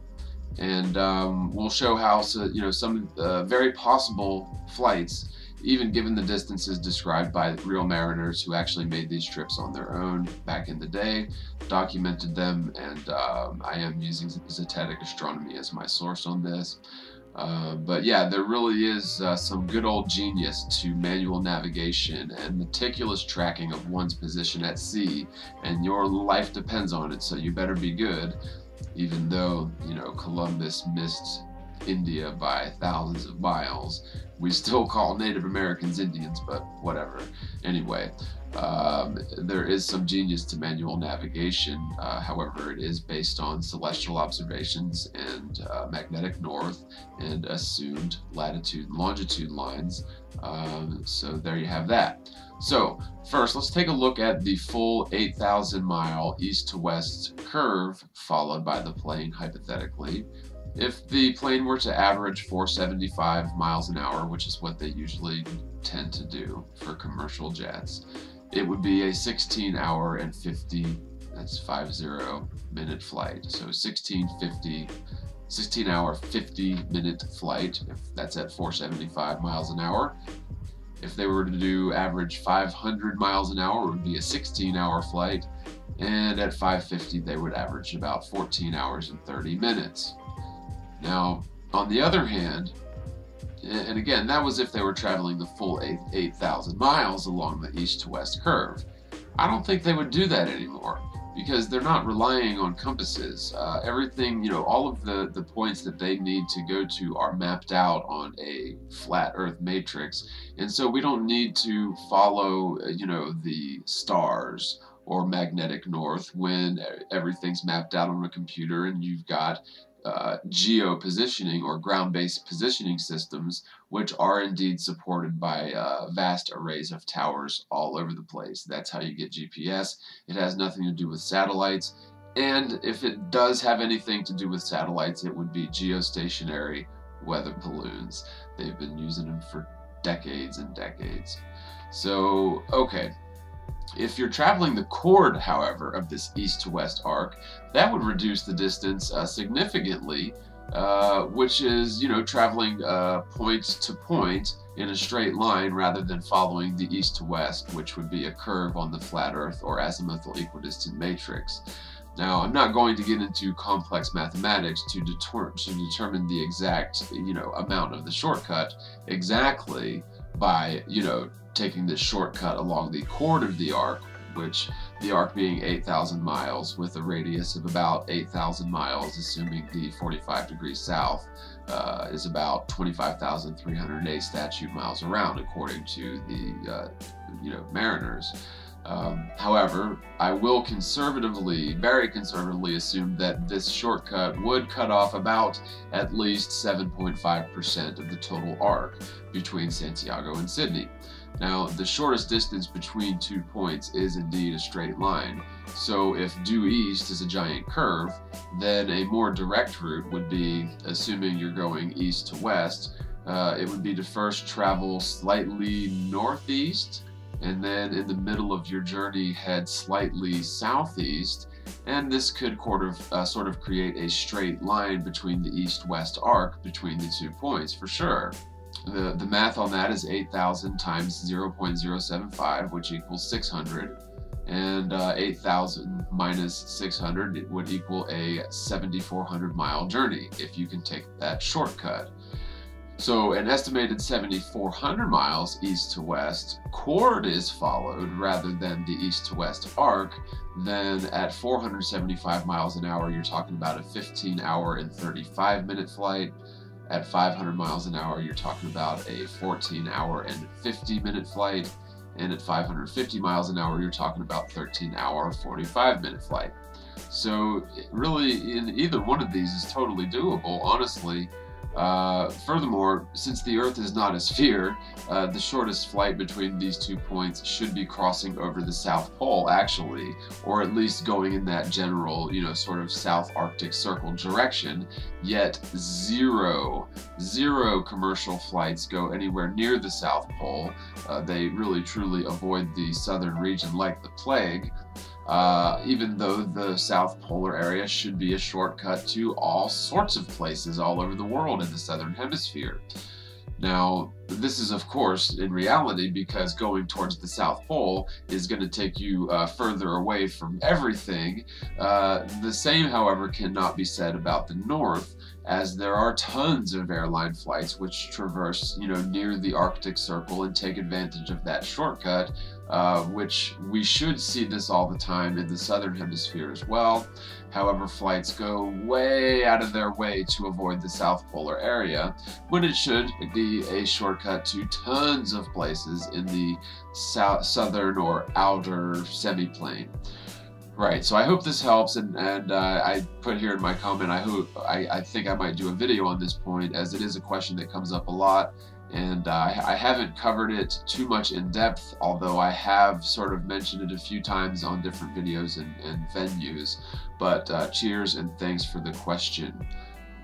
and um, we'll show how you know some uh, very possible flights even given the distances described by real mariners who actually made these trips on their own back in the day, documented them, and um, I am using Zetetic Astronomy as my source on this. Uh, but yeah, there really is uh, some good old genius to manual navigation and meticulous tracking of one's position at sea, and your life depends on it, so you better be good, even though, you know, Columbus missed India by thousands of miles. We still call Native Americans Indians, but whatever. Anyway, um, there is some genius to manual navigation. Uh, however, it is based on celestial observations and uh, magnetic north and assumed latitude and longitude lines. Um, so there you have that. So first, let's take a look at the full 8,000 mile east to west curve followed by the plane hypothetically. If the plane were to average 475 miles an hour, which is what they usually tend to do for commercial jets, it would be a 16 hour and 50, that's 50 minute flight. So 1650, 16 hour, 50 minute flight, if that's at 475 miles an hour. If they were to do average 500 miles an hour, it would be a 16 hour flight. And at 550, they would average about 14 hours and 30 minutes. Now, on the other hand, and again, that was if they were traveling the full 8,000 8, miles along the east to west curve. I don't think they would do that anymore because they're not relying on compasses. Uh, everything, you know, all of the, the points that they need to go to are mapped out on a flat earth matrix. And so we don't need to follow, uh, you know, the stars or magnetic north when everything's mapped out on a computer and you've got uh, geo positioning or ground based positioning systems, which are indeed supported by uh, vast arrays of towers all over the place. That's how you get GPS. It has nothing to do with satellites. And if it does have anything to do with satellites, it would be geostationary weather balloons. They've been using them for decades and decades. So, okay, if you're traveling the chord, however, of this east to west arc, that would reduce the distance uh, significantly, uh, which is, you know, traveling uh, point to point in a straight line rather than following the east to west, which would be a curve on the flat earth or azimuthal equidistant matrix. Now, I'm not going to get into complex mathematics to, deter to determine the exact, you know, amount of the shortcut exactly by, you know, taking this shortcut along the chord of the arc, which the arc being 8,000 miles with a radius of about 8,000 miles, assuming the 45 degrees south uh, is about 25,308 statute miles around, according to the uh, you know mariners. Um, however, I will conservatively, very conservatively assume that this shortcut would cut off about at least 7.5% of the total arc between Santiago and Sydney. Now, the shortest distance between two points is indeed a straight line. So if due east is a giant curve, then a more direct route would be, assuming you're going east to west, uh, it would be to first travel slightly northeast, and then in the middle of your journey head slightly southeast, and this could of, uh, sort of create a straight line between the east-west arc between the two points, for sure. The, the math on that is 8,000 times 0.075, which equals 600. And uh, 8,000 minus 600 would equal a 7,400 mile journey if you can take that shortcut. So an estimated 7,400 miles east to west, chord is followed rather than the east to west arc. Then at 475 miles an hour, you're talking about a 15 hour and 35 minute flight. At 500 miles an hour, you're talking about a 14 hour and 50 minute flight. And at 550 miles an hour, you're talking about 13 hour, 45 minute flight. So really, in either one of these is totally doable, honestly. Uh, furthermore, since the Earth is not a sphere, uh, the shortest flight between these two points should be crossing over the South Pole, actually, or at least going in that general, you know, sort of South Arctic Circle direction. Yet zero, zero commercial flights go anywhere near the South Pole. Uh, they really truly avoid the southern region like the plague uh, even though the South Polar area should be a shortcut to all sorts of places all over the world in the Southern Hemisphere. Now, this is of course in reality because going towards the South Pole is going to take you uh, further away from everything. Uh, the same, however, cannot be said about the North as there are tons of airline flights which traverse, you know, near the Arctic Circle and take advantage of that shortcut uh, which we should see this all the time in the southern hemisphere as well. However, flights go way out of their way to avoid the south polar area, when it should be a shortcut to tons of places in the south, southern or outer semiplane. Right, so I hope this helps, and, and uh, I put here in my comment, I hope I, I think I might do a video on this point, as it is a question that comes up a lot, and uh, I haven't covered it too much in depth, although I have sort of mentioned it a few times on different videos and, and venues. But uh, cheers and thanks for the question.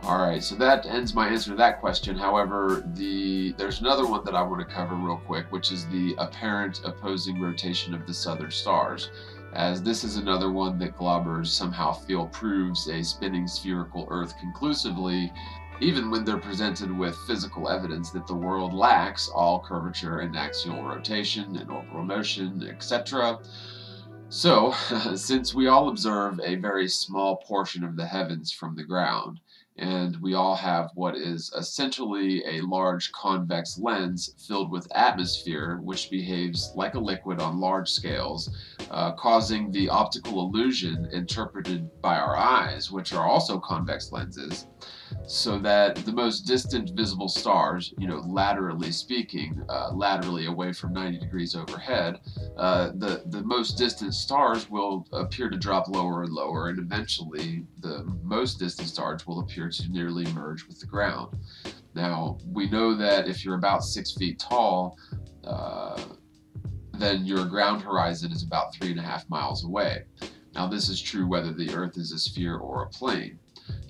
Alright, so that ends my answer to that question. However, the there's another one that I want to cover real quick, which is the apparent opposing rotation of the southern stars as this is another one that Globbers somehow feel proves a spinning spherical Earth conclusively even when they're presented with physical evidence that the world lacks all curvature and axial rotation and orbital motion, etc. So, since we all observe a very small portion of the heavens from the ground, and we all have what is essentially a large convex lens filled with atmosphere which behaves like a liquid on large scales, uh, causing the optical illusion interpreted by our eyes, which are also convex lenses, so that the most distant visible stars, you know, laterally speaking, uh, laterally away from 90 degrees overhead, uh, the, the most distant stars will appear to drop lower and lower, and eventually the most distant stars will appear to nearly merge with the ground. Now, we know that if you're about six feet tall, uh, then your ground horizon is about three and a half miles away. Now, this is true whether the Earth is a sphere or a plane.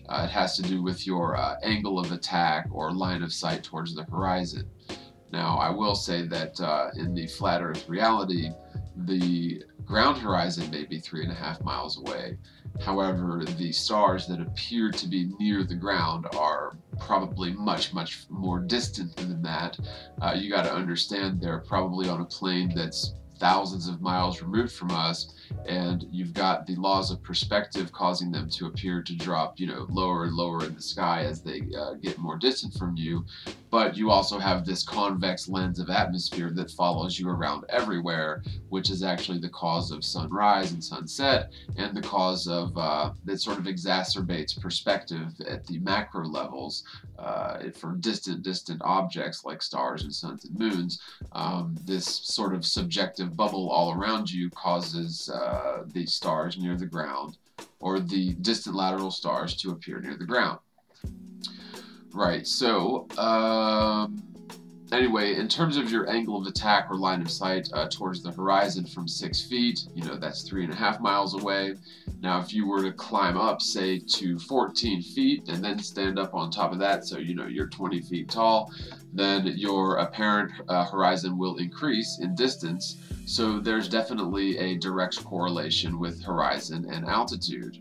Uh, it has to do with your uh, angle of attack or line of sight towards the horizon. Now, I will say that uh, in the flat Earth reality, the ground horizon may be three and a half miles away. However, the stars that appear to be near the ground are probably much, much more distant than that. Uh, you got to understand they're probably on a plane that's thousands of miles removed from us and you've got the laws of perspective causing them to appear to drop you know lower and lower in the sky as they uh, get more distant from you. But you also have this convex lens of atmosphere that follows you around everywhere which is actually the cause of sunrise and sunset and the cause of uh, that sort of exacerbates perspective at the macro levels uh, for distant distant objects like stars and suns and moons. Um, this sort of subjective bubble all around you causes uh, the stars near the ground or the distant lateral stars to appear near the ground. Right, so um, anyway, in terms of your angle of attack or line of sight uh, towards the horizon from six feet, you know, that's three and a half miles away. Now, if you were to climb up, say, to 14 feet and then stand up on top of that, so, you know, you're 20 feet tall, then your apparent uh, horizon will increase in distance. So there's definitely a direct correlation with horizon and altitude.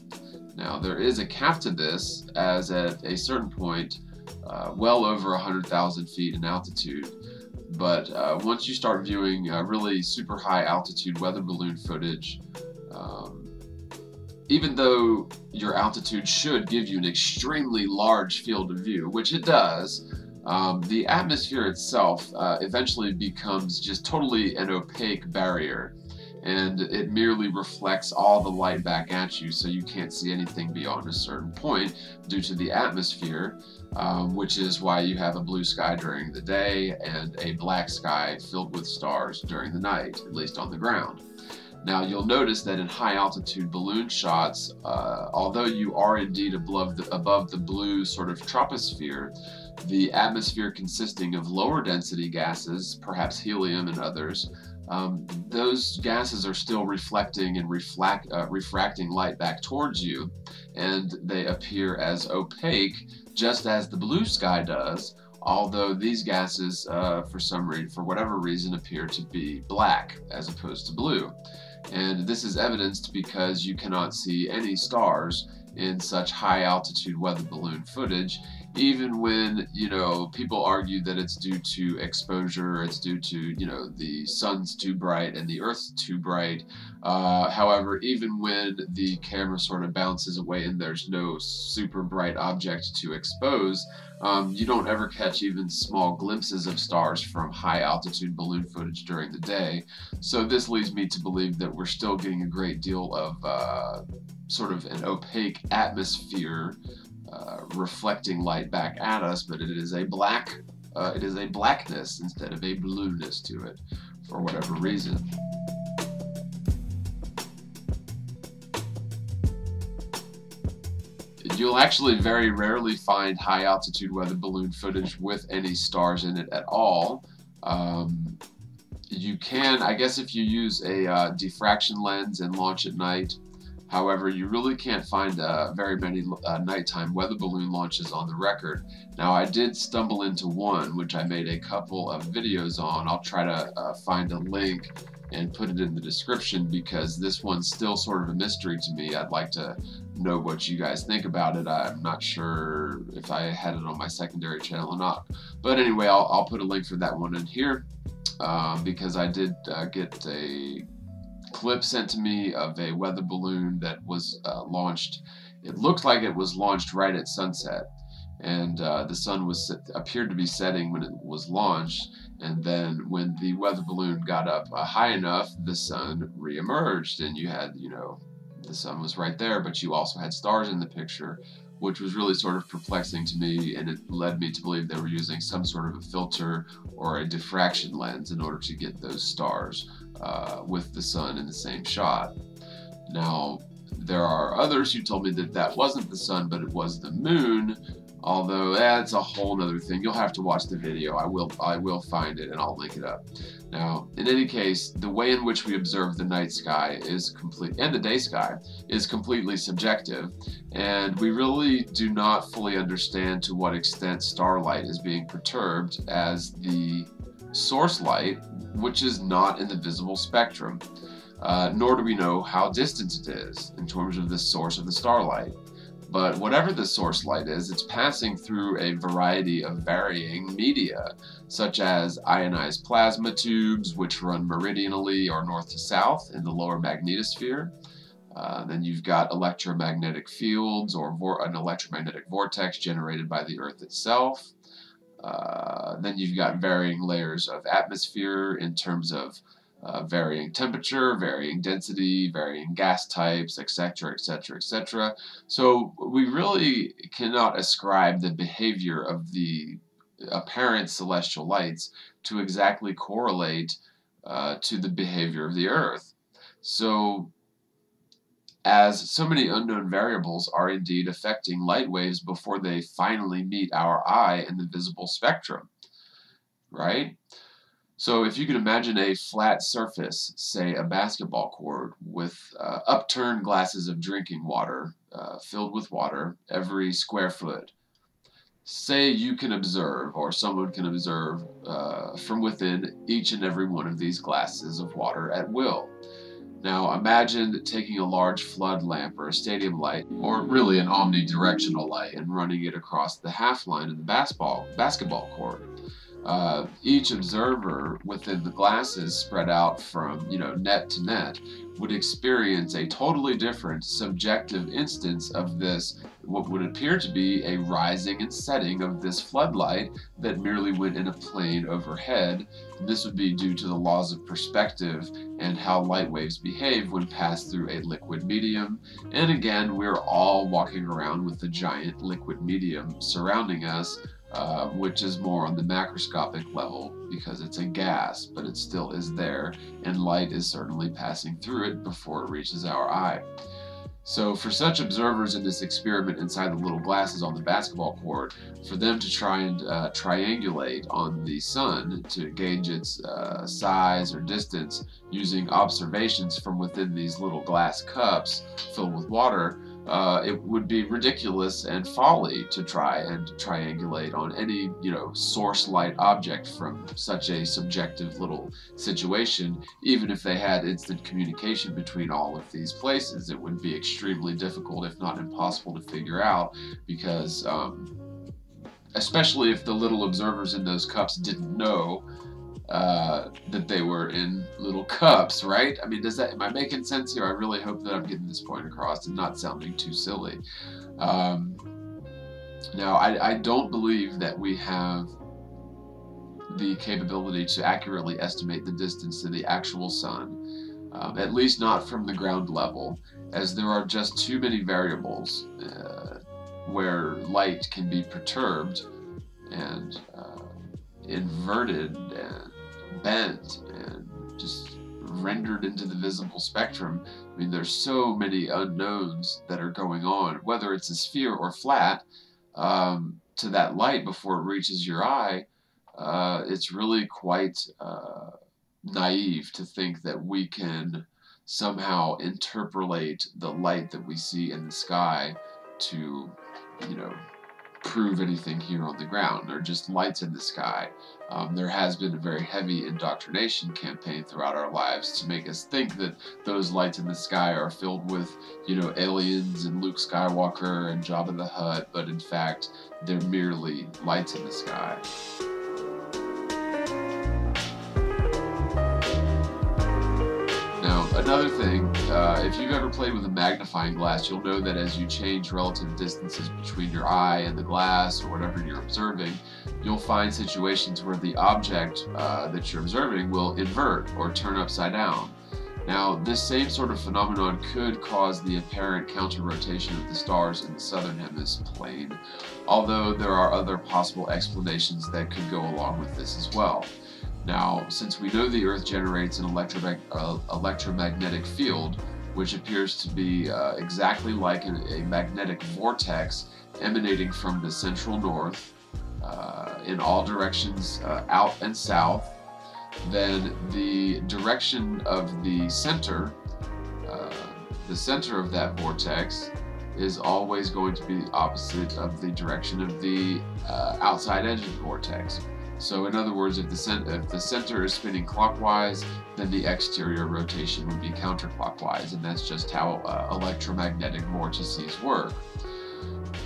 Now, there is a cap to this, as at a certain point, uh, well over 100,000 feet in altitude. But uh, once you start viewing uh, really super high altitude weather balloon footage, um, even though your altitude should give you an extremely large field of view, which it does, Um, the atmosphere itself uh, eventually becomes just totally an opaque barrier and it merely reflects all the light back at you so you can't see anything beyond a certain point due to the atmosphere um, which is why you have a blue sky during the day and a black sky filled with stars during the night at least on the ground. Now you'll notice that in high altitude balloon shots, uh, although you are indeed above the, above the blue sort of troposphere, the atmosphere consisting of lower density gases, perhaps helium and others, um, those gases are still reflecting and reflect, uh, refracting light back towards you, and they appear as opaque, just as the blue sky does, although these gases, uh, for some reason, for whatever reason, appear to be black as opposed to blue. And this is evidenced because you cannot see any stars in such high altitude weather balloon footage even when you know people argue that it's due to exposure it's due to you know the sun's too bright and the earth's too bright. Uh, however even when the camera sort of bounces away and there's no super bright object to expose um, you don't ever catch even small glimpses of stars from high altitude balloon footage during the day. So this leads me to believe that we're still getting a great deal of uh, sort of an opaque atmosphere uh, reflecting light back at us, but it is a black, uh, it is a blackness instead of a blueness to it, for whatever reason. You'll actually very rarely find high altitude weather balloon footage with any stars in it at all. Um, you can, I guess if you use a uh, diffraction lens and launch at night, However, you really can't find uh, very many uh, nighttime weather balloon launches on the record. Now, I did stumble into one, which I made a couple of videos on. I'll try to uh, find a link and put it in the description because this one's still sort of a mystery to me. I'd like to know what you guys think about it. I'm not sure if I had it on my secondary channel or not. But anyway, I'll, I'll put a link for that one in here um, because I did uh, get a clip sent to me of a weather balloon that was uh, launched. It looked like it was launched right at sunset, and uh, the sun was appeared to be setting when it was launched. And then when the weather balloon got up uh, high enough, the sun reemerged, and you had, you know, the sun was right there, but you also had stars in the picture, which was really sort of perplexing to me, and it led me to believe they were using some sort of a filter or a diffraction lens in order to get those stars uh, with the sun in the same shot. Now, there are others who told me that that wasn't the sun, but it was the moon, although that's a whole other thing. You'll have to watch the video. I will, I will find it and I'll link it up. Now, in any case, the way in which we observe the night sky is complete, and the day sky is completely subjective, and we really do not fully understand to what extent starlight is being perturbed as the source light, which is not in the visible spectrum, uh, nor do we know how distant it is in terms of the source of the starlight. But whatever the source light is, it's passing through a variety of varying media, such as ionized plasma tubes, which run meridionally or north to south in the lower magnetosphere. Uh, then you've got electromagnetic fields or an electromagnetic vortex generated by the Earth itself. Uh, then you've got varying layers of atmosphere in terms of uh, varying temperature, varying density, varying gas types, etc., etc., etc. So we really cannot ascribe the behavior of the apparent celestial lights to exactly correlate uh, to the behavior of the Earth. So as so many unknown variables are indeed affecting light waves before they finally meet our eye in the visible spectrum, right? So if you can imagine a flat surface, say a basketball court, with uh, upturned glasses of drinking water uh, filled with water every square foot, say you can observe, or someone can observe uh, from within each and every one of these glasses of water at will. Now imagine taking a large flood lamp or a stadium light, or really an omnidirectional light, and running it across the half line of the basketball, basketball court. uh, each observer within the glasses spread out from you know net to net would experience a totally different subjective instance of this what would appear to be a rising and setting of this floodlight that merely went in a plane overhead. This would be due to the laws of perspective and how light waves behave when passed through a liquid medium. And again, we're all walking around with the giant liquid medium surrounding us uh, which is more on the macroscopic level because it's a gas, but it still is there, and light is certainly passing through it before it reaches our eye. So for such observers in this experiment inside the little glasses on the basketball court, for them to try and uh, triangulate on the sun to gauge its uh, size or distance using observations from within these little glass cups filled with water, uh, it would be ridiculous and folly to try and triangulate on any, you know, source light object from such a subjective little situation. Even if they had instant communication between all of these places, it would be extremely difficult, if not impossible, to figure out because, um, especially if the little observers in those cups didn't know uh, that they were in little cups, right? I mean, does that, am I making sense here? I really hope that I'm getting this point across and not sounding too silly. Um, now, I, I don't believe that we have the capability to accurately estimate the distance to the actual sun, um, at least not from the ground level, as there are just too many variables uh, where light can be perturbed and uh, inverted and bent and just rendered into the visible spectrum. I mean, there's so many unknowns that are going on, whether it's a sphere or flat, um, to that light before it reaches your eye. Uh, it's really quite uh, naive to think that we can somehow interpolate the light that we see in the sky to, you know, prove anything here on the ground. They're just lights in the sky. Um, there has been a very heavy indoctrination campaign throughout our lives to make us think that those lights in the sky are filled with, you know, aliens and Luke Skywalker and Jabba the Hutt, but in fact, they're merely lights in the sky. Another thing, uh, if you've ever played with a magnifying glass, you'll know that as you change relative distances between your eye and the glass or whatever you're observing, you'll find situations where the object uh, that you're observing will invert or turn upside down. Now, this same sort of phenomenon could cause the apparent counter-rotation of the stars in the southern hemisphere plane, although there are other possible explanations that could go along with this as well. Now, since we know the Earth generates an electromag uh, electromagnetic field, which appears to be uh, exactly like a, magnetic vortex emanating from the central north uh, in all directions uh, out and south, then the direction of the center, uh, the center of that vortex, is always going to be opposite of the direction of the uh, outside edge of the vortex. So in other words, if the, if the center is spinning clockwise, then the exterior rotation would be counterclockwise, and that's just how uh, electromagnetic vortices work.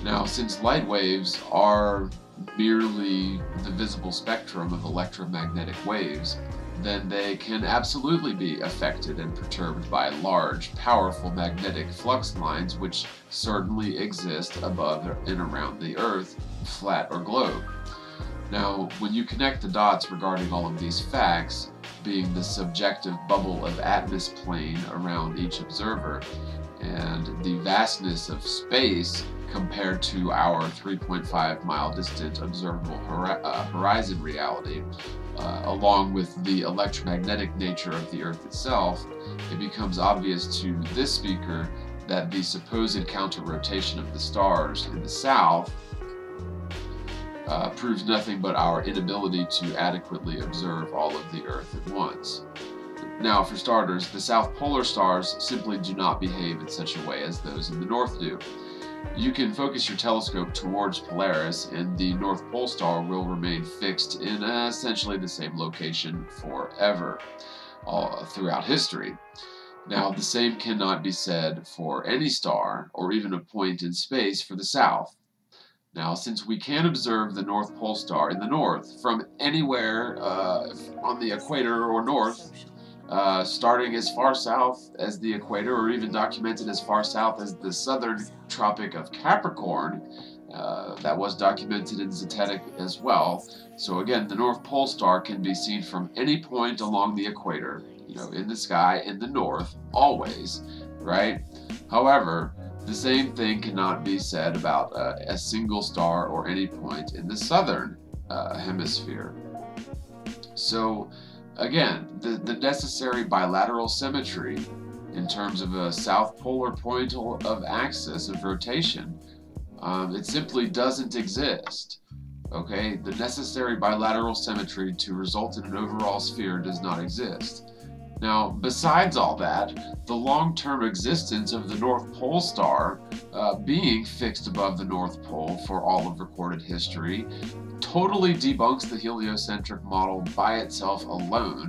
Now, since light waves are merely the visible spectrum of electromagnetic waves, then they can absolutely be affected and perturbed by large, powerful magnetic flux lines which certainly exist above and around the Earth, flat or globe. Now, when you connect the dots regarding all of these facts, being the subjective bubble of atmos plane around each observer, and the vastness of space compared to our 3.5 mile distant observable uh, horizon reality, uh, along with the electromagnetic nature of the Earth itself, it becomes obvious to this speaker that the supposed counter-rotation of the stars in the south uh, proves nothing but our inability to adequately observe all of the Earth at once. Now, for starters, the south polar stars simply do not behave in such a way as those in the north do. You can focus your telescope towards Polaris and the North Pole star will remain fixed in essentially the same location forever, throughout history. Now, the same cannot be said for any star or even a point in space for the south. Now, since we can observe the North Pole Star in the north from anywhere uh, on the equator or north, uh, starting as far south as the equator or even documented as far south as the southern Tropic of Capricorn, uh, that was documented in Zetetic as well. So again, the North Pole Star can be seen from any point along the equator, you know, in the sky in the north, always, right? However, the same thing cannot be said about uh, a single star or any point in the southern uh, hemisphere. So, again, the, the necessary bilateral symmetry in terms of a south polar point of axis of rotation, um, it simply doesn't exist. Okay, the necessary bilateral symmetry to result in an overall sphere does not exist. Now, besides all that, the long-term existence of the North Pole star uh, being fixed above the North Pole for all of recorded history totally debunks the heliocentric model by itself alone,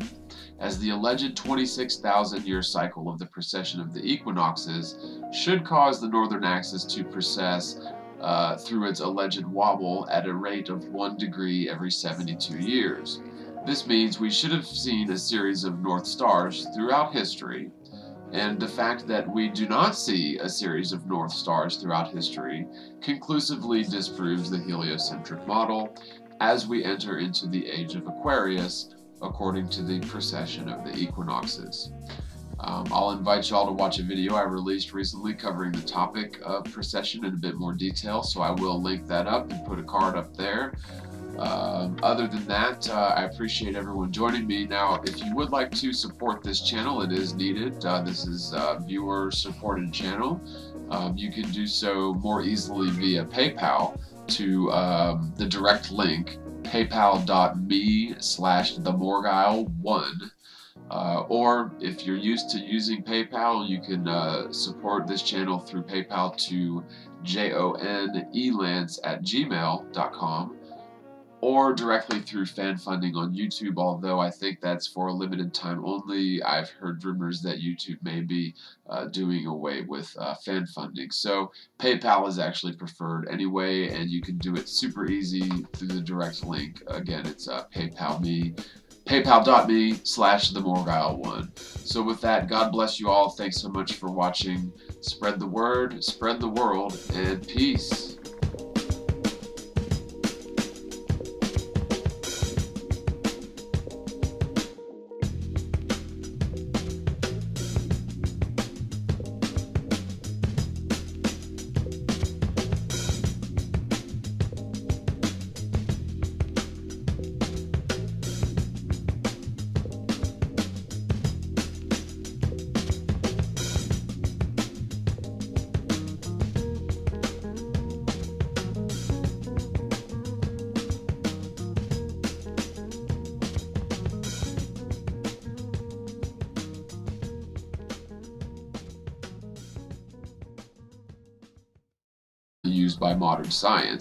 as the alleged 26,000 year cycle of the precession of the equinoxes should cause the northern axis to precess uh, through its alleged wobble at a rate of 1 degree every 72 years. This means we should have seen a series of North Stars throughout history, and the fact that we do not see a series of North Stars throughout history conclusively disproves the heliocentric model as we enter into the age of Aquarius according to the precession of the equinoxes. Um, I'll invite y'all to watch a video I released recently covering the topic of precession in a bit more detail, so I will link that up and put a card up there. Um, other than that, uh, I appreciate everyone joining me. Now, if you would like to support this channel, it is needed. Uh, this is a viewer-supported channel. Um, you can do so more easily via PayPal to um, the direct link paypal.me slash themorgile1 uh, or if you're used to using PayPal, you can uh, support this channel through PayPal to jonelance at gmail.com or directly through fan funding on YouTube, although I think that's for a limited time only. I've heard rumors that YouTube may be uh, doing away with uh, fan funding. So PayPal is actually preferred anyway, and you can do it super easy through the direct link. Again, it's uh, PayPal me, paypal.me slash the one So with that, God bless you all. Thanks so much for watching. Spread the word, spread the world, and peace.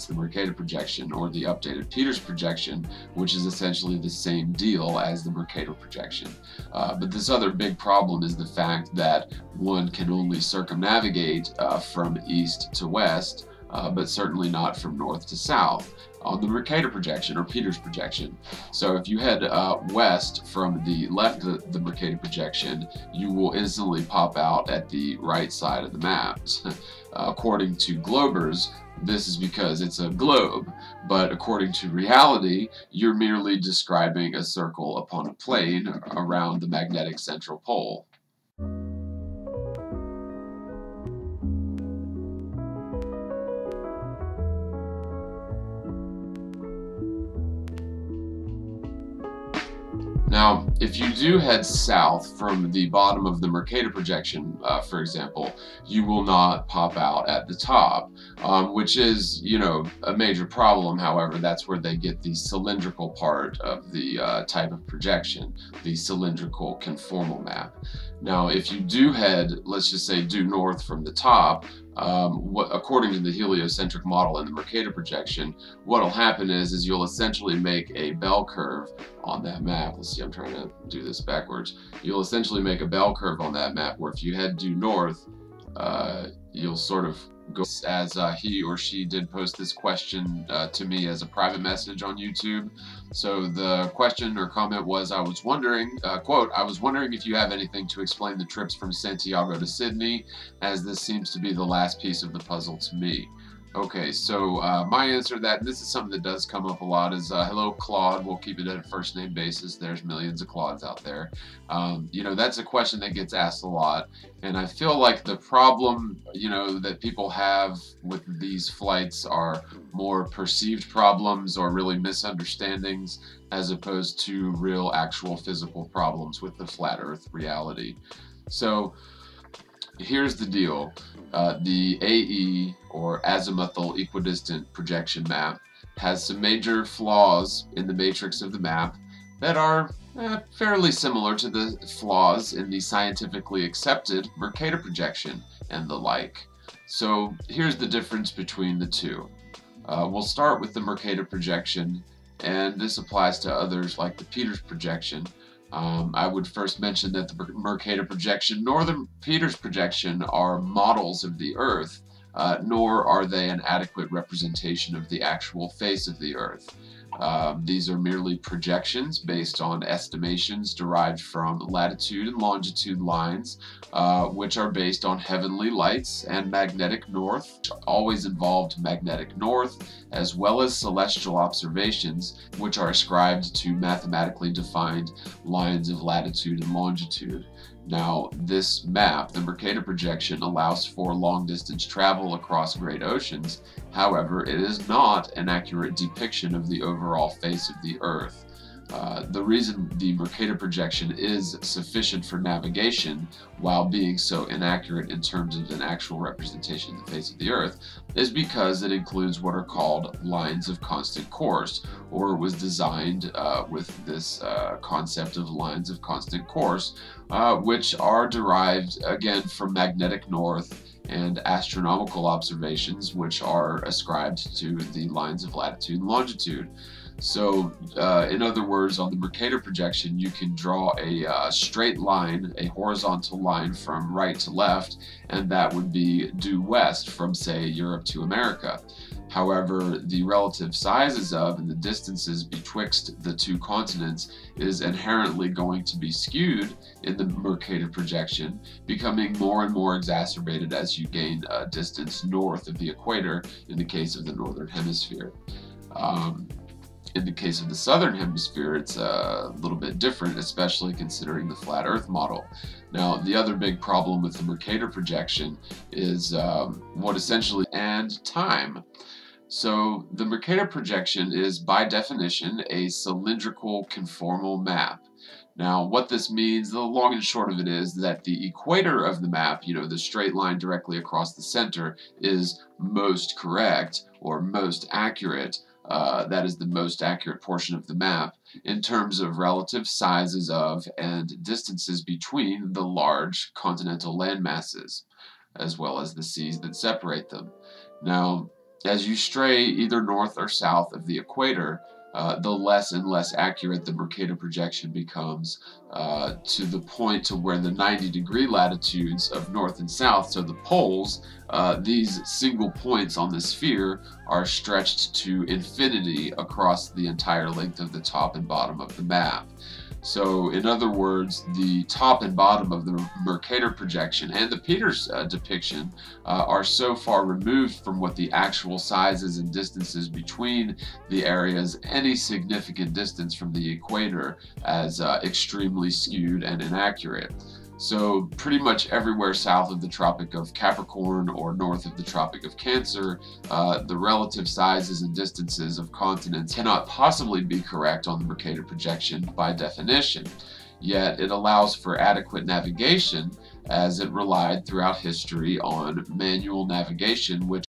The Mercator projection or the updated Peters projection, which is essentially the same deal as the Mercator projection. Uh, but this other big problem is the fact that one can only circumnavigate uh, from east to west, uh, but certainly not from north to south on the Mercator projection or Peters projection. So if you head uh, west from the left of the Mercator projection, you will instantly pop out at the right side of the map. according to Globers, this is because it's a globe, but according to reality, you're merely describing a circle upon a plane around the magnetic central pole. Now, if you do head south from the bottom of the Mercator projection, uh, for example, you will not pop out at the top, um, which is, you know, a major problem. However, that's where they get the cylindrical part of the uh, type of projection, the cylindrical conformal map. Now, if you do head, let's just say due north from the top, um, what, according to the heliocentric model and the Mercator projection, what will happen is, is you'll essentially make a bell curve on that map. Let's see, I'm trying to do this backwards. You'll essentially make a bell curve on that map where if you head due north, uh, you'll sort of as uh, he or she did post this question uh, to me as a private message on YouTube. So the question or comment was, I was wondering, uh, quote, I was wondering if you have anything to explain the trips from Santiago to Sydney, as this seems to be the last piece of the puzzle to me. Okay, so uh, my answer to that, and this is something that does come up a lot, is uh, hello, Claude. We'll keep it at a first name basis. There's millions of Claudes out there. Um, you know, that's a question that gets asked a lot. And I feel like the problem, you know, that people have with these flights are more perceived problems or really misunderstandings as opposed to real, actual physical problems with the flat earth reality. So, here's the deal. Uh, the AE, or azimuthal equidistant projection map, has some major flaws in the matrix of the map that are eh, fairly similar to the flaws in the scientifically accepted Mercator projection and the like. So here's the difference between the two. Uh, we'll start with the Mercator projection, and this applies to others like the Peters projection, um, I would first mention that the Mercator projection nor the Peters projection are models of the Earth, uh, nor are they an adequate representation of the actual face of the Earth. Um, these are merely projections based on estimations derived from latitude and longitude lines, uh, which are based on heavenly lights and magnetic north, always involved magnetic north, as well as celestial observations, which are ascribed to mathematically defined lines of latitude and longitude. Now, this map, the Mercator projection, allows for long distance travel across great oceans. However, it is not an accurate depiction of the overall face of the Earth. Uh, the reason the Mercator projection is sufficient for navigation while being so inaccurate in terms of an actual representation of the face of the Earth is because it includes what are called lines of constant course, or was designed uh, with this uh, concept of lines of constant course, uh, which are derived again from magnetic north and astronomical observations, which are ascribed to the lines of latitude and longitude. So, uh, in other words, on the Mercator projection, you can draw a uh, straight line, a horizontal line from right to left, and that would be due west from, say, Europe to America. However, the relative sizes of and the distances betwixt the two continents is inherently going to be skewed in the Mercator projection, becoming more and more exacerbated as you gain a distance north of the equator in the case of the Northern Hemisphere. Um, in the case of the southern hemisphere, it's a little bit different, especially considering the flat Earth model. Now, the other big problem with the Mercator projection is um, what essentially and time. So the Mercator projection is by definition a cylindrical conformal map. Now, what this means, the long and short of it is that the equator of the map, you know, the straight line directly across the center, is most correct or most accurate uh, that is the most accurate portion of the map in terms of relative sizes of and distances between the large continental landmasses, as well as the seas that separate them. Now, as you stray either north or south of the equator, uh, the less and less accurate the Mercator projection becomes uh, to the point to where the 90 degree latitudes of north and south, so the poles, uh, these single points on the sphere are stretched to infinity across the entire length of the top and bottom of the map. So in other words, the top and bottom of the Mercator projection and the Peters uh, depiction uh, are so far removed from what the actual sizes and distances between the areas, any significant distance from the equator, as uh, extremely skewed and inaccurate. So pretty much everywhere south of the Tropic of Capricorn or north of the Tropic of Cancer, uh, the relative sizes and distances of continents cannot possibly be correct on the Mercator projection by definition. Yet it allows for adequate navigation as it relied throughout history on manual navigation which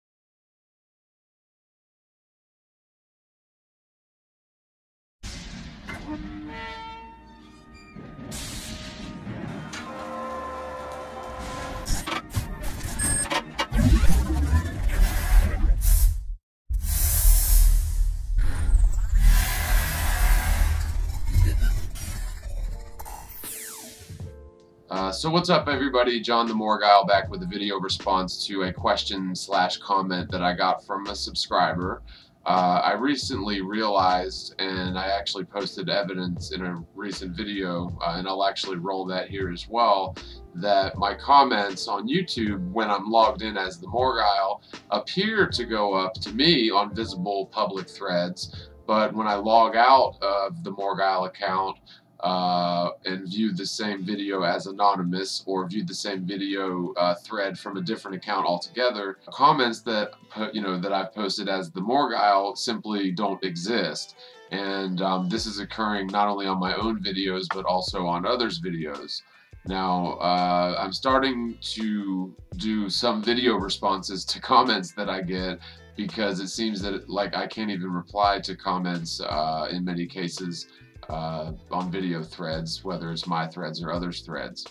Uh, so what's up everybody, John the Morgile back with a video response to a question slash comment that I got from a subscriber. Uh, I recently realized, and I actually posted evidence in a recent video, uh, and I'll actually roll that here as well, that my comments on YouTube when I'm logged in as the Morgile appear to go up to me on visible public threads, but when I log out of the Morgile account, uh, and viewed the same video as anonymous or viewed the same video uh, thread from a different account altogether, comments that you know that I've posted as the Morgile simply don't exist. And um, this is occurring not only on my own videos but also on others' videos. Now, uh, I'm starting to do some video responses to comments that I get because it seems that like I can't even reply to comments uh, in many cases uh, on video threads, whether it's my threads or others' threads.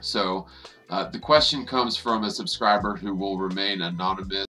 So uh, the question comes from a subscriber who will remain anonymous